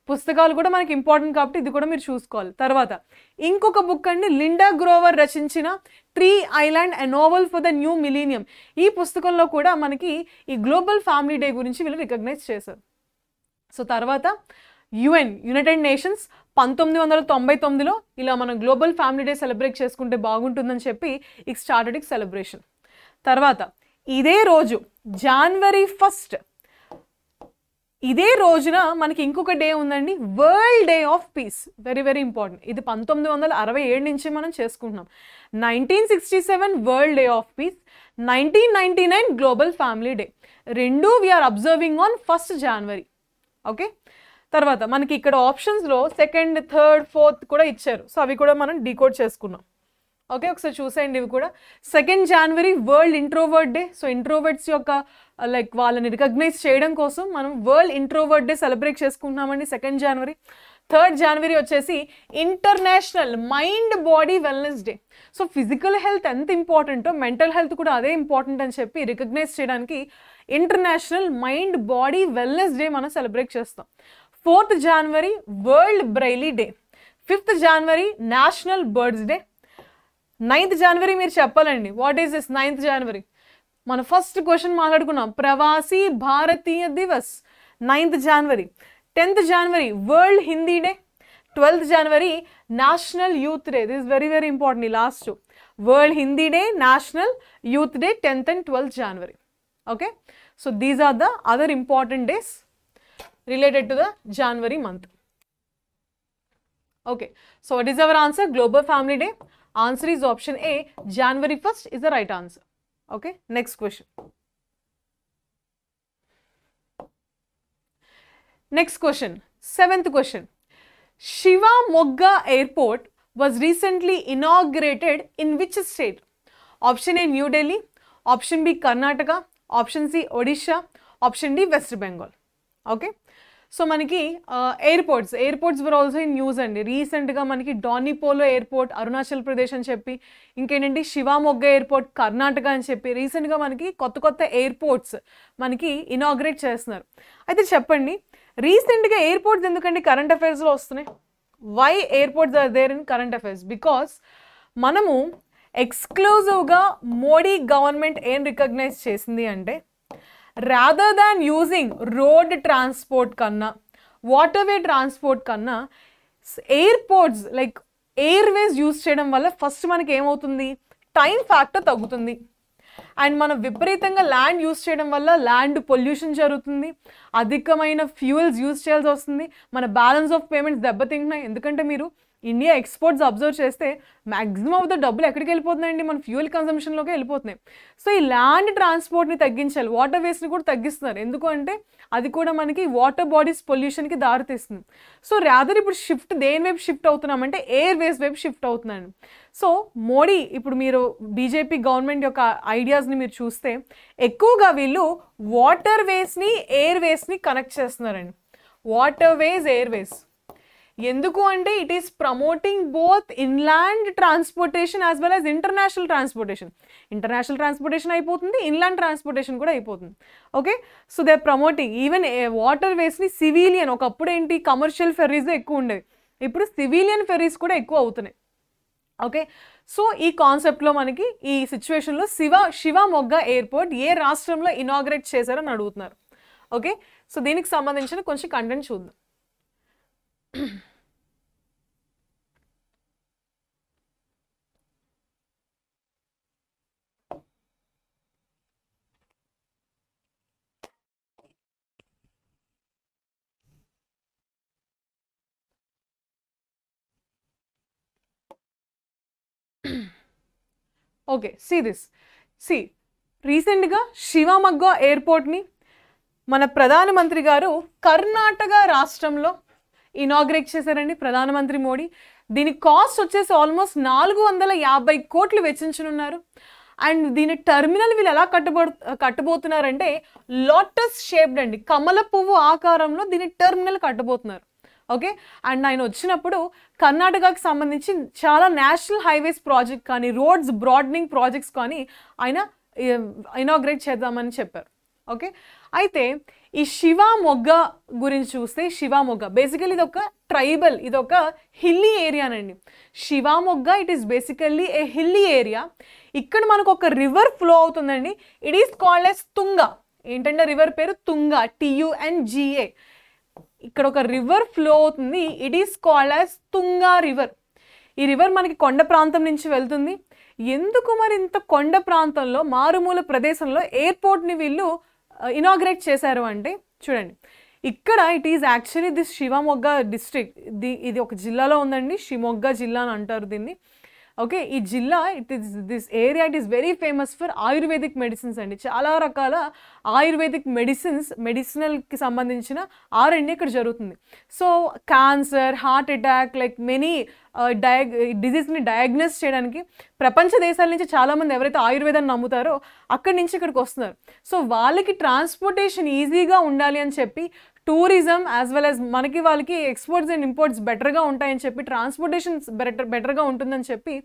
పుస్తకాలు కూడా మనకి ఇంపార్టెంట్ కాబట్టి ఇది కూడా మీరు చూసుకోవాలి. తర్వాత ఇంకొక బుక్ అండి లిండా గ్రోవర్ రచించిన tree island a novel for the new millennium ఈ పుస్తకంలో కూడా మనకి ఈ గ్లోబల్ ఫ్యామిలీ డే గురించి వీళ్ళు రికగ్నైజ్ చేశారు. సో తర్వాత యుఎన్ యునైటెడ్ నేషన్స్ పంతొమ్మిది వందల తొంభై తొమ్మిదిలో ఇలా మనం గ్లోబల్ ఫ్యామిలీ డే సెలబ్రేట్ చేసుకుంటే బాగుంటుందని చెప్పి ఇక్ స్టార్టెడ్ ఇక్ సెలబ్రేషన్. తర్వాత ఇదే రోజు జనవరి ఫస్ట్ ఇదే రోజున మనకి ఇంకొక డే ఉందండి world day of peace very very important ఇది పంతొమ్మిది వందల అరవై ఏడు నుంచి మనం చేసుకుంటున్నాం. Nineteen sixty seven world day of peace nineteen ninety nine global family day రెండు we're observing on first January okay తర్వాత మనకి ఇక్కడ ఆప్షన్స్లో సెకండ్ థర్డ్ ఫోర్త్ కూడా ఇచ్చారు. సో అవి కూడా మనం డీకోడ్ చేసుకున్నాం. ఓకే ఒకసారి చూసేయండి ఇవి కూడా. Second January world introvert day so introverts యొక్క లైక్ వాళ్ళని రికగ్నైజ్ చేయడం కోసం మనం వరల్డ్ ఇంట్రోవర్డ్ డే సెలబ్రేట్ చేసుకుంటున్నామండి సెకండ్ జనవరి థర్డ్ జనవరి వచ్చేసి international mind body wellness day so physical health ఎంత ఇంపార్టెంటో మెంటల్ హెల్త్ కూడా అదే ఇంపార్టెంట్ అని చెప్పి రికగ్నైజ్ చేయడానికి international mind body wellness day మనం సెలబ్రేట్ చేస్తాం. Fourth January world Braille day. Fifth January national birds day. Ninth January మీరు చెప్పాలండి. What is this ninth January? మన ఫస్ట్ క్వశ్చన్ మాట్లాడుకున్నాం. Pravasi Bharatiya Divas. Ninth January. Tenth January world Hindi day. Twelfth January national youth day. This very very important ఈ last world Hindi day national youth day tenth and twelfth January. Okay so these are the other important days related to the January month. Okay, so what is our answer? Global Family Day. Answer is option A. January 1st is the right answer. Okay, next question. Next question, seventh question. Shiva Mogga Airport was recently inaugurated in which state? Option A New Delhi, option B Karnataka, option C Odisha, option D West Bengal. Okay. So మనకి airports airports were also in news అండి. రీసెంట్గా మనకి డానిపోలో ఎయిర్పోర్ట్ అరుణాచల్ ప్రదేశ్ అని చెప్పి ఇంకేంటంటే శివామొగ్గ ఎయిర్పోర్ట్ కర్ణాటక అని చెప్పి రీసెంట్గా మనకి కొత్త కొత్త ఎయిర్పోర్ట్స్ మనకి ఇనాగ్రేట్ చేస్తున్నారు. అయితే చెప్పండి రీసెంట్గా ఎయిర్పోర్ట్స్ ఎందుకండి కరెంట్ అఫైర్స్లో వస్తున్నాయి? Why airports are there in current affairs because మనము ఎక్స్క్లూజివ్గా మోడీ గవర్నమెంట్ ఏం రికగ్నైజ్ చేసింది అంటే rather than using road transport కన్నా వాటర్ వే ట్రాన్స్పోర్ట్ కన్నా ఎయిర్పోర్ట్స్ లైక్ ఎయిర్వేస్ యూజ్ చేయడం వల్ల ఫస్ట్ మనకి ఏమవుతుంది? టైం ఫ్యాక్టర్ తగ్గుతుంది. అండ్ మనం విపరీతంగా ల్యాండ్ యూస్ చేయడం వల్ల ల్యాండ్ పొల్యూషన్ జరుగుతుంది. అధికమైన ఫ్యూయల్స్ యూజ్ చేయాల్సి వస్తుంది. మన బ్యాలెన్స్ ఆఫ్ పేమెంట్స్ దెబ్బతింటున్నాయి. ఎందుకంటే మీరు ఇండియా ఎక్స్పోర్ట్స్ అబ్జర్వ్ చేస్తే మ్యాక్సిమం ఆఫ్ ద డబ్బులు ఎక్కడికి వెళ్ళిపోతున్నాయండి? మన ఫ్యూయల్ కన్సంప్షన్లోకి వెళ్ళిపోతున్నాయి. సో ఈ ల్యాండ్ ట్రాన్స్పోర్ట్ని తగ్గించాలి. వాటర్ వేస్ట్ని కూడా తగ్గిస్తున్నారు. ఎందుకు అంటే అది కూడా మనకి వాటర్ బాడీస్ పొల్యూషన్కి దారితీస్తుంది. సో రాదర్ ఇప్పుడు షిఫ్ట్ దేని వైపు షిఫ్ట్ అవుతున్నామంటే ఎయిర్ వేస్ వైపు షిఫ్ట్ అవుతున్నాను సో మోడీ ఇప్పుడు మీరు బీజేపీ గవర్నమెంట్ యొక్క ఐడియాస్ని మీరు చూస్తే ఎక్కువగా వీళ్ళు వాటర్ వేస్ని ఎయిర్ వేస్ని కనెక్ట్ చేస్తున్నారండి. వాటర్ వేస్ ఎయిర్ వేస్ ఎందుకు అంటే it is promoting both inland transportation as well as international transportation international transportation అయిపోతుంది ఇన్లాండ్ ట్రాన్స్పోర్టేషన్ కూడా అయిపోతుంది. Okay so they promoting even water వేస్ని civilian ఒకప్పుడు ఏంటి కమర్షియల్ ఫెర్రీస్ ఎక్కువ ఉండేవి. ఇప్పుడు సివిలియన్ ఫెర్రీస్ కూడా ఎక్కువ అవుతున్నాయి. ఓకే సో ఈ కాన్సెప్ట్లో మనకి ఈ సిచ్యువేషన్లో శివ శివ మొగ్గ ఎయిర్పోర్ట్ ఏ రాష్ట్రంలో ఇనాగ్రేట్ చేశారని అడుగుతున్నారు. ఓకే సో దీనికి సంబంధించిన కొంచెం కంటెంట్ చూద్దాం. ఓకే సి దిస్ సి రీసెంట్గా శివమొగ్గ ఎయిర్పోర్ట్ని మన ప్రధానమంత్రి గారు కర్ణాటక రాష్ట్రంలో ఇనాగ్రేట్ చేశారండి ప్రధానమంత్రి మోడీ. దీని కాస్ట్ వచ్చేసి ఆల్మోస్ట్ నాలుగు వందల యాభై కోట్లు వెచ్చించనున్నారు. అండ్ దీని టర్మినల్ వీళ్ళు ఎలా కట్టబో కట్టబోతున్నారంటే లోటస్ షేప్డ్ అండి. కమల పువ్వు ఆకారంలో దీని టర్మినల్ కట్టబోతున్నారు. ఓకే? అండ్ ఆయన వచ్చినప్పుడు కర్ణాటకకు సంబంధించి చాలా నేషనల్ హైవేస్ ప్రాజెక్ట్ కానీ రోడ్స్ బ్రాడ్నింగ్ ప్రాజెక్ట్స్ కానీ ఆయన ఇనాగ్రేట్ చేద్దామని చెప్పారు. ఓకే? అయితే ఈ శివ మొగ్గ గురించి చూస్తే శివ మొగ్గ బేసికల్లీ ఇది ఒక ట్రైబల్ ఇది ఒక hilly ఏరియానండి Shivamogga it is basically a hilly area. ఇక్కడ మనకు ఒక రివర్ ఫ్లో అవుతుందండి. It is called as Tunga. ఏంటంటే రివర్ పేరు Tunga T U N G A ఇక్కడ ఒక రివర్ ఫ్లో అవుతుంది. It is called as Tunga river ఈ రివర్ మనకి కొండ ప్రాంతం నుంచి వెళ్తుంది. ఎందుకు మరి ఇంత కొండ ప్రాంతంలో మారుమూల ప్రదేశంలో ఎయిర్పోర్ట్ని వీళ్ళు uh, ఇనాగ్రేట్ చేశారు అంటే చూడండి. ఇక్కడ it is actually this Shivamogga district ఇది ఇది ఒక జిల్లాలో ఉందండి. శివమొగ్గ జిల్లా అని అంటారు దీన్ని. ఓకే ఈ జిల్లా it is this area it is very famous for ayurvedic medicines అండి. చాలా రకాల ఆయుర్వేదిక్ మెడిసిన్స్ మెడిసినల్కి సంబంధించిన ఆర్ అండి ఇక్కడ జరుగుతుంది. So cancer heart attack like many diag డిజీజ్ని diagnose చేయడానికి ప్రపంచ దేశాల నుంచి చాలామంది ఎవరైతే ఆయుర్వేదాన్ని నమ్ముతారో అక్కడి నుంచి ఇక్కడికి వస్తున్నారు. సో వాళ్ళకి ట్రాన్స్పోర్టేషన్ ఈజీగా ఉండాలి అని చెప్పి టూరిజం యాజ్ వెల్ యాజ్ మనకి వాళ్ళకి ఎక్స్పోర్ట్స్ అండ్ ఇంపోర్ట్స్ బెటర్గా ఉంటాయని చెప్పి ట్రాన్స్పోర్టేషన్ బెటర్ బెటర్గా ఉంటుందని చెప్పి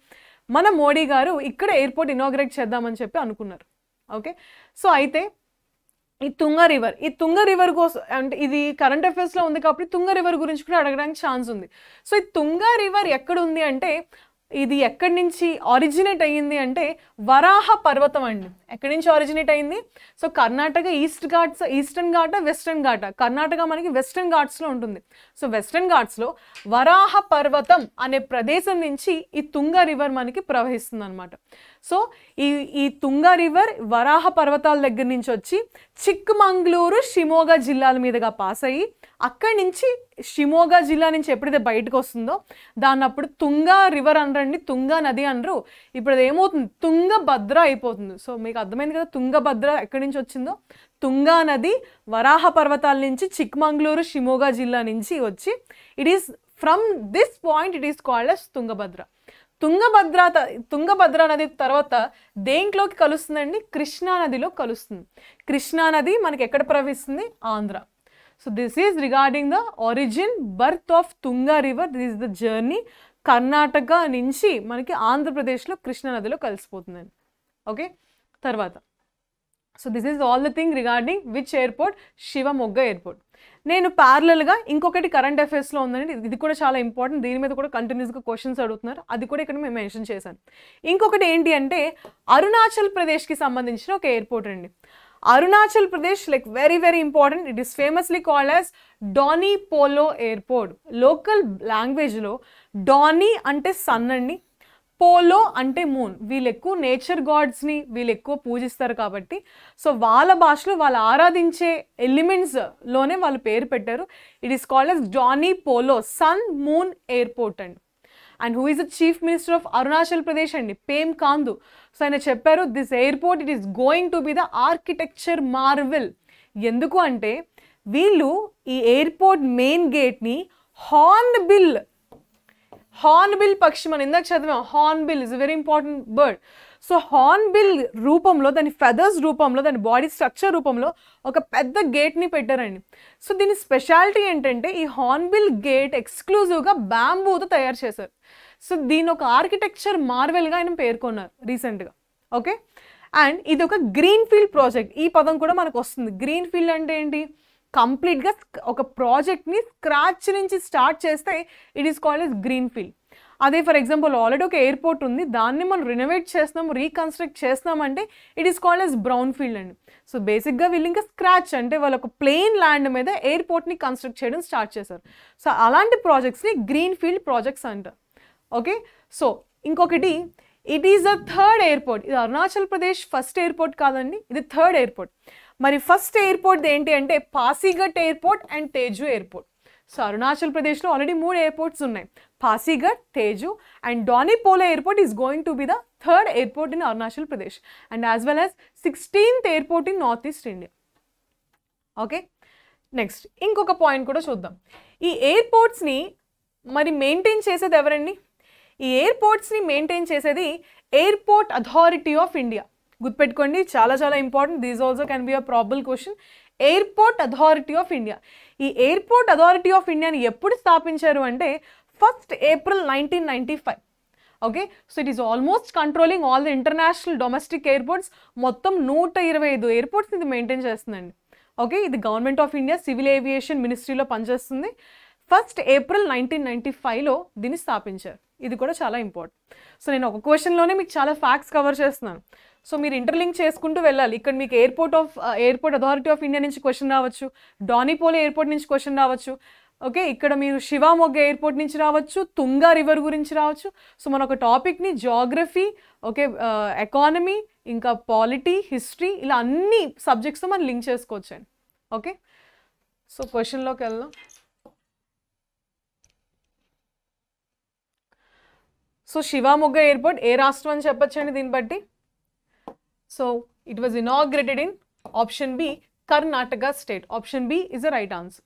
మన మోడీ గారు ఇక్కడ ఎయిర్పోర్ట్ ఇనాగ్రేట్ చేద్దామని చెప్పి అనుకున్నారు. ఓకే సో అయితే ఈ తుంగ రివర్ ఈ తుంగ రివర్ కోసం అంటే ఇది కరెంట్ అఫైర్స్లో ఉంది కాబట్టి తుంగ రివర్ గురించి కూడా అడగడానికి ఛాన్స్ ఉంది. సో ఈ తుంగ రివర్ ఎక్కడ ఉంది అంటే ఇది ఎక్కడి నుంచి ఆరిజినేట్ అయ్యింది అంటే వరాహ పర్వతం అండి. ఎక్కడి నుంచి ఆరిజినేట్ అయింది? So Karnataka East Ghats Eastern Ghat Western Ghat Karnataka మనకి వెస్టర్న్ ఘాట్స్లో ఉంటుంది. సో వెస్టర్న్ ఘాట్స్లో వరాహ పర్వతం అనే ప్రదేశం నుంచి ఈ తుంగ రివర్ మనకి ప్రవహిస్తుంది అనమాట సో ఈ ఈ తుంగ రివర్ వరాహ పర్వతాల దగ్గర నుంచి వచ్చి చిక్మంగళూరు షిమోగా జిల్లాల మీదుగా పాస్ అయ్యి అక్కడి నుంచి షిమోగా జిల్లా నుంచి ఎప్పుడైతే బయటకు వస్తుందో దాన్ని అప్పుడు తుంగ రివర్ అనరండి. తుంగ నది అనరు. ఇప్పుడు అది ఏమవుతుంది తుంగభద్ర అయిపోతుంది. సో మీకు అర్థమైంది కదా తుంగభద్ర ఎక్కడి నుంచి వచ్చిందో? తుంగా నది వరాహ పర్వతాల నుంచి చిక్మంగళూరు షిమోగా జిల్లా నుంచి వచ్చి it is from this point it is called as Tungabhadra. Tungabhadra Tungabhadra నది తర్వాత దేంట్లోకి కలుస్తుందండి? కృష్ణా నదిలో కలుస్తుంది. కృష్ణా నది మనకి ఎక్కడ ప్రవహిస్తుంది? Andhra. So this is regarding the origin birth of Tunga river this is the journey Karnataka నుంచి మనకి ఆంధ్రప్రదేశ్లో కృష్ణా నదిలో కలిసిపోతుందండి. ఓకే తర్వాత. So this is all the thing regarding which airport Shivamogga airport నేను ప్యారలల్గా ఇంకొకటి కరెంట్ అఫైర్స్లో ఉందండి. ఇది- ఇది కూడా చాలా ఇంపార్టెంట్ దీని మీద కూడా కంటిన్యూస్గా క్వశ్చన్స్ అడుగుతున్నారు. అది కూడా ఇక్కడ మేము మెన్షన్ చేశాను. ఇంకొకటి ఏంటి అంటే అరుణాచల్ ప్రదేశ్కి సంబంధించిన ఒక ఎయిర్పోర్ట్ అండి. Arunachal Pradesh like very very important it is famously called as Donyi Polo airport local లాంగ్వేజ్లో డానీ అంటే సన్ అండి. పోలో అంటే మూన్ వీళ్ళు ఎక్కువ నేచర్ గాడ్స్ని వీళ్ళు ఎక్కువ పూజిస్తారు కాబట్టి. సో వాళ్ళ భాషలో వాళ్ళు ఆరాధించే ఎలిమెంట్స్లోనే వాళ్ళు పేరు పెట్టారు. It is called as Donyi Polo sun moon airport అండి. And who is the chief minister of Arunachal Pradesh అండి? పేమ్ కాందు సో ఆయన చెప్పారు this airport it is going to be the architecture marvel ఎందుకు అంటే వీళ్ళు ఈ ఎయిర్పోర్ట్ మెయిన్ గేట్ని హార్న్ బిల్ హార్న్బిల్ పక్షి మనం ఇందాక చదివాం. Hornbill is very important bird so hornbill రూపంలో దాని ఫెదర్స్ రూపంలో దాని బాడీ స్ట్రక్చర్ రూపంలో ఒక పెద్ద గేట్ని పెట్టారండి. సో దీని స్పెషాలిటీ ఏంటంటే ఈ హార్న్బిల్ గేట్ ఎక్స్క్లూజివ్గా బ్యాంబూతో తయారు చేశారు. సో దీని ఒక ఆర్కిటెక్చర్ మార్వెల్గా ఆయన పేర్కొన్నారు రీసెంట్గా ఓకే అండ్ ఇది ఒక గ్రీన్ ఫీల్డ్ ప్రాజెక్ట్ ఈ పదం కూడా మనకు వస్తుంది. గ్రీన్ ఫీల్డ్ అంటే ఏంటి? కంప్లీట్గా ఒక ప్రాజెక్ట్ని స్క్రాచ్ నుంచి స్టార్ట్ చేస్తే it is called as greenfield. అదే ఫర్ ఎగ్జాంపుల్ ఆల్రెడీ ఒక ఎయిర్పోర్ట్ ఉంది దాన్ని మనం రినోవేట్ చేస్తున్నాం రీకన్స్ట్రక్ట్ చేస్తున్నామంటే it is called as brownfield అండి. సో బేసిక్గా వీళ్ళు ఇంకా స్క్రాచ్ అంటే వాళ్ళ ఒక ప్లెయిన్ ల్యాండ్ మీద ఎయిర్పోర్ట్ని కన్స్ట్రక్ట్ చేయడం స్టార్ట్ చేశారు. సో అలాంటి ప్రాజెక్ట్స్ని గ్రీన్ ఫీల్డ్ ప్రాజెక్ట్స్ అంటారు ఓకే? సో ఇంకొకటి it is the third airport. ఇది అరుణాచల్ ప్రదేశ్ ఫస్ట్ ఎయిర్పోర్ట్ కాదండి ఇది థర్డ్ ఎయిర్పోర్ట్. మరి ఫస్ట్ ఎయిర్పోర్ట్ ఏంటి అంటే Pasighat airport and Tezu airport. So Arunachal ప్రదేశ్లో ఆల్రెడీ మూడు ఎయిర్పోర్ట్స్ ఉన్నాయి. Pasighat Tezu and డానిపోలో airport is going to be the third airport in Arunachal Pradesh. And as well as sixteenth airport in North East India okay next ఇంకొక పాయింట్ కూడా చూద్దాం. ఈ ఎయిర్పోర్ట్స్ని మరి మెయింటైన్ చేసేది ఎవరండి? ఈ ఎయిర్పోర్ట్స్ని మెయింటైన్ చేసేది ఎయిర్పోర్ట్ అథారిటీ ఆఫ్ ఇండియా. గుర్తుపెట్టుకోండి చాలా చాలా important these also can be a probable question airport authority of India ఈ ఎయిర్పోర్ట్ అథారిటీ ఆఫ్ ఇండియాని ఎప్పుడు స్థాపించారు అంటే first April nineteen ninety five okay so it is almost controlling all the international domestic airports మొత్తం నూట ఇరవై ఐదు ఎయిర్పోర్ట్స్ ఇది మెయింటైన్ చేస్తుందండి. ఓకే ఇది government of India civil aviation మినిస్ట్రీలో పనిచేస్తుంది. ఫస్ట్ ఏప్రిల్ నైన్టీన్ నైంటీ ఫైవ్లో దీన్ని స్థాపించారు. ఇది కూడా చాలా ఇంపార్టెంట్ సో నేను ఒక క్వశ్చన్లోనే మీకు చాలా ఫ్యాక్ట్స్ కవర్ చేస్తున్నాను. సో మీరు ఇంటర్లింక్ చేసుకుంటూ వెళ్ళాలి. ఇక్కడ మీకు airport of airport authority of India నుంచి క్వశ్చన్ రావచ్చు. డానిపోలే ఎయిర్పోర్ట్ నుంచి క్వశ్చన్ రావచ్చు. ఓకే ఇక్కడ మీరు శివామొగ్గ ఎయిర్పోర్ట్ నుంచి రావచ్చు. తుంగా రివర్ గురించి రావచ్చు. సో మన ఒక టాపిక్ని జాగ్రఫీ ఓకే ఎకానమీ ఇంకా పాలిటీ హిస్టరీ ఇలా అన్ని సబ్జెక్ట్స్తో మనం లింక్ చేసుకోవచ్చండి ఓకే సో క్వశ్చన్లోకి వెళ్దాం. సో శివామొగ్గ ఎయిర్పోర్ట్ ఏ రాష్ట్రం అని చెప్పొచ్చండి దీన్ని బట్టి? So it was inaugurated in option B, Karnataka state. Option B is the right answer.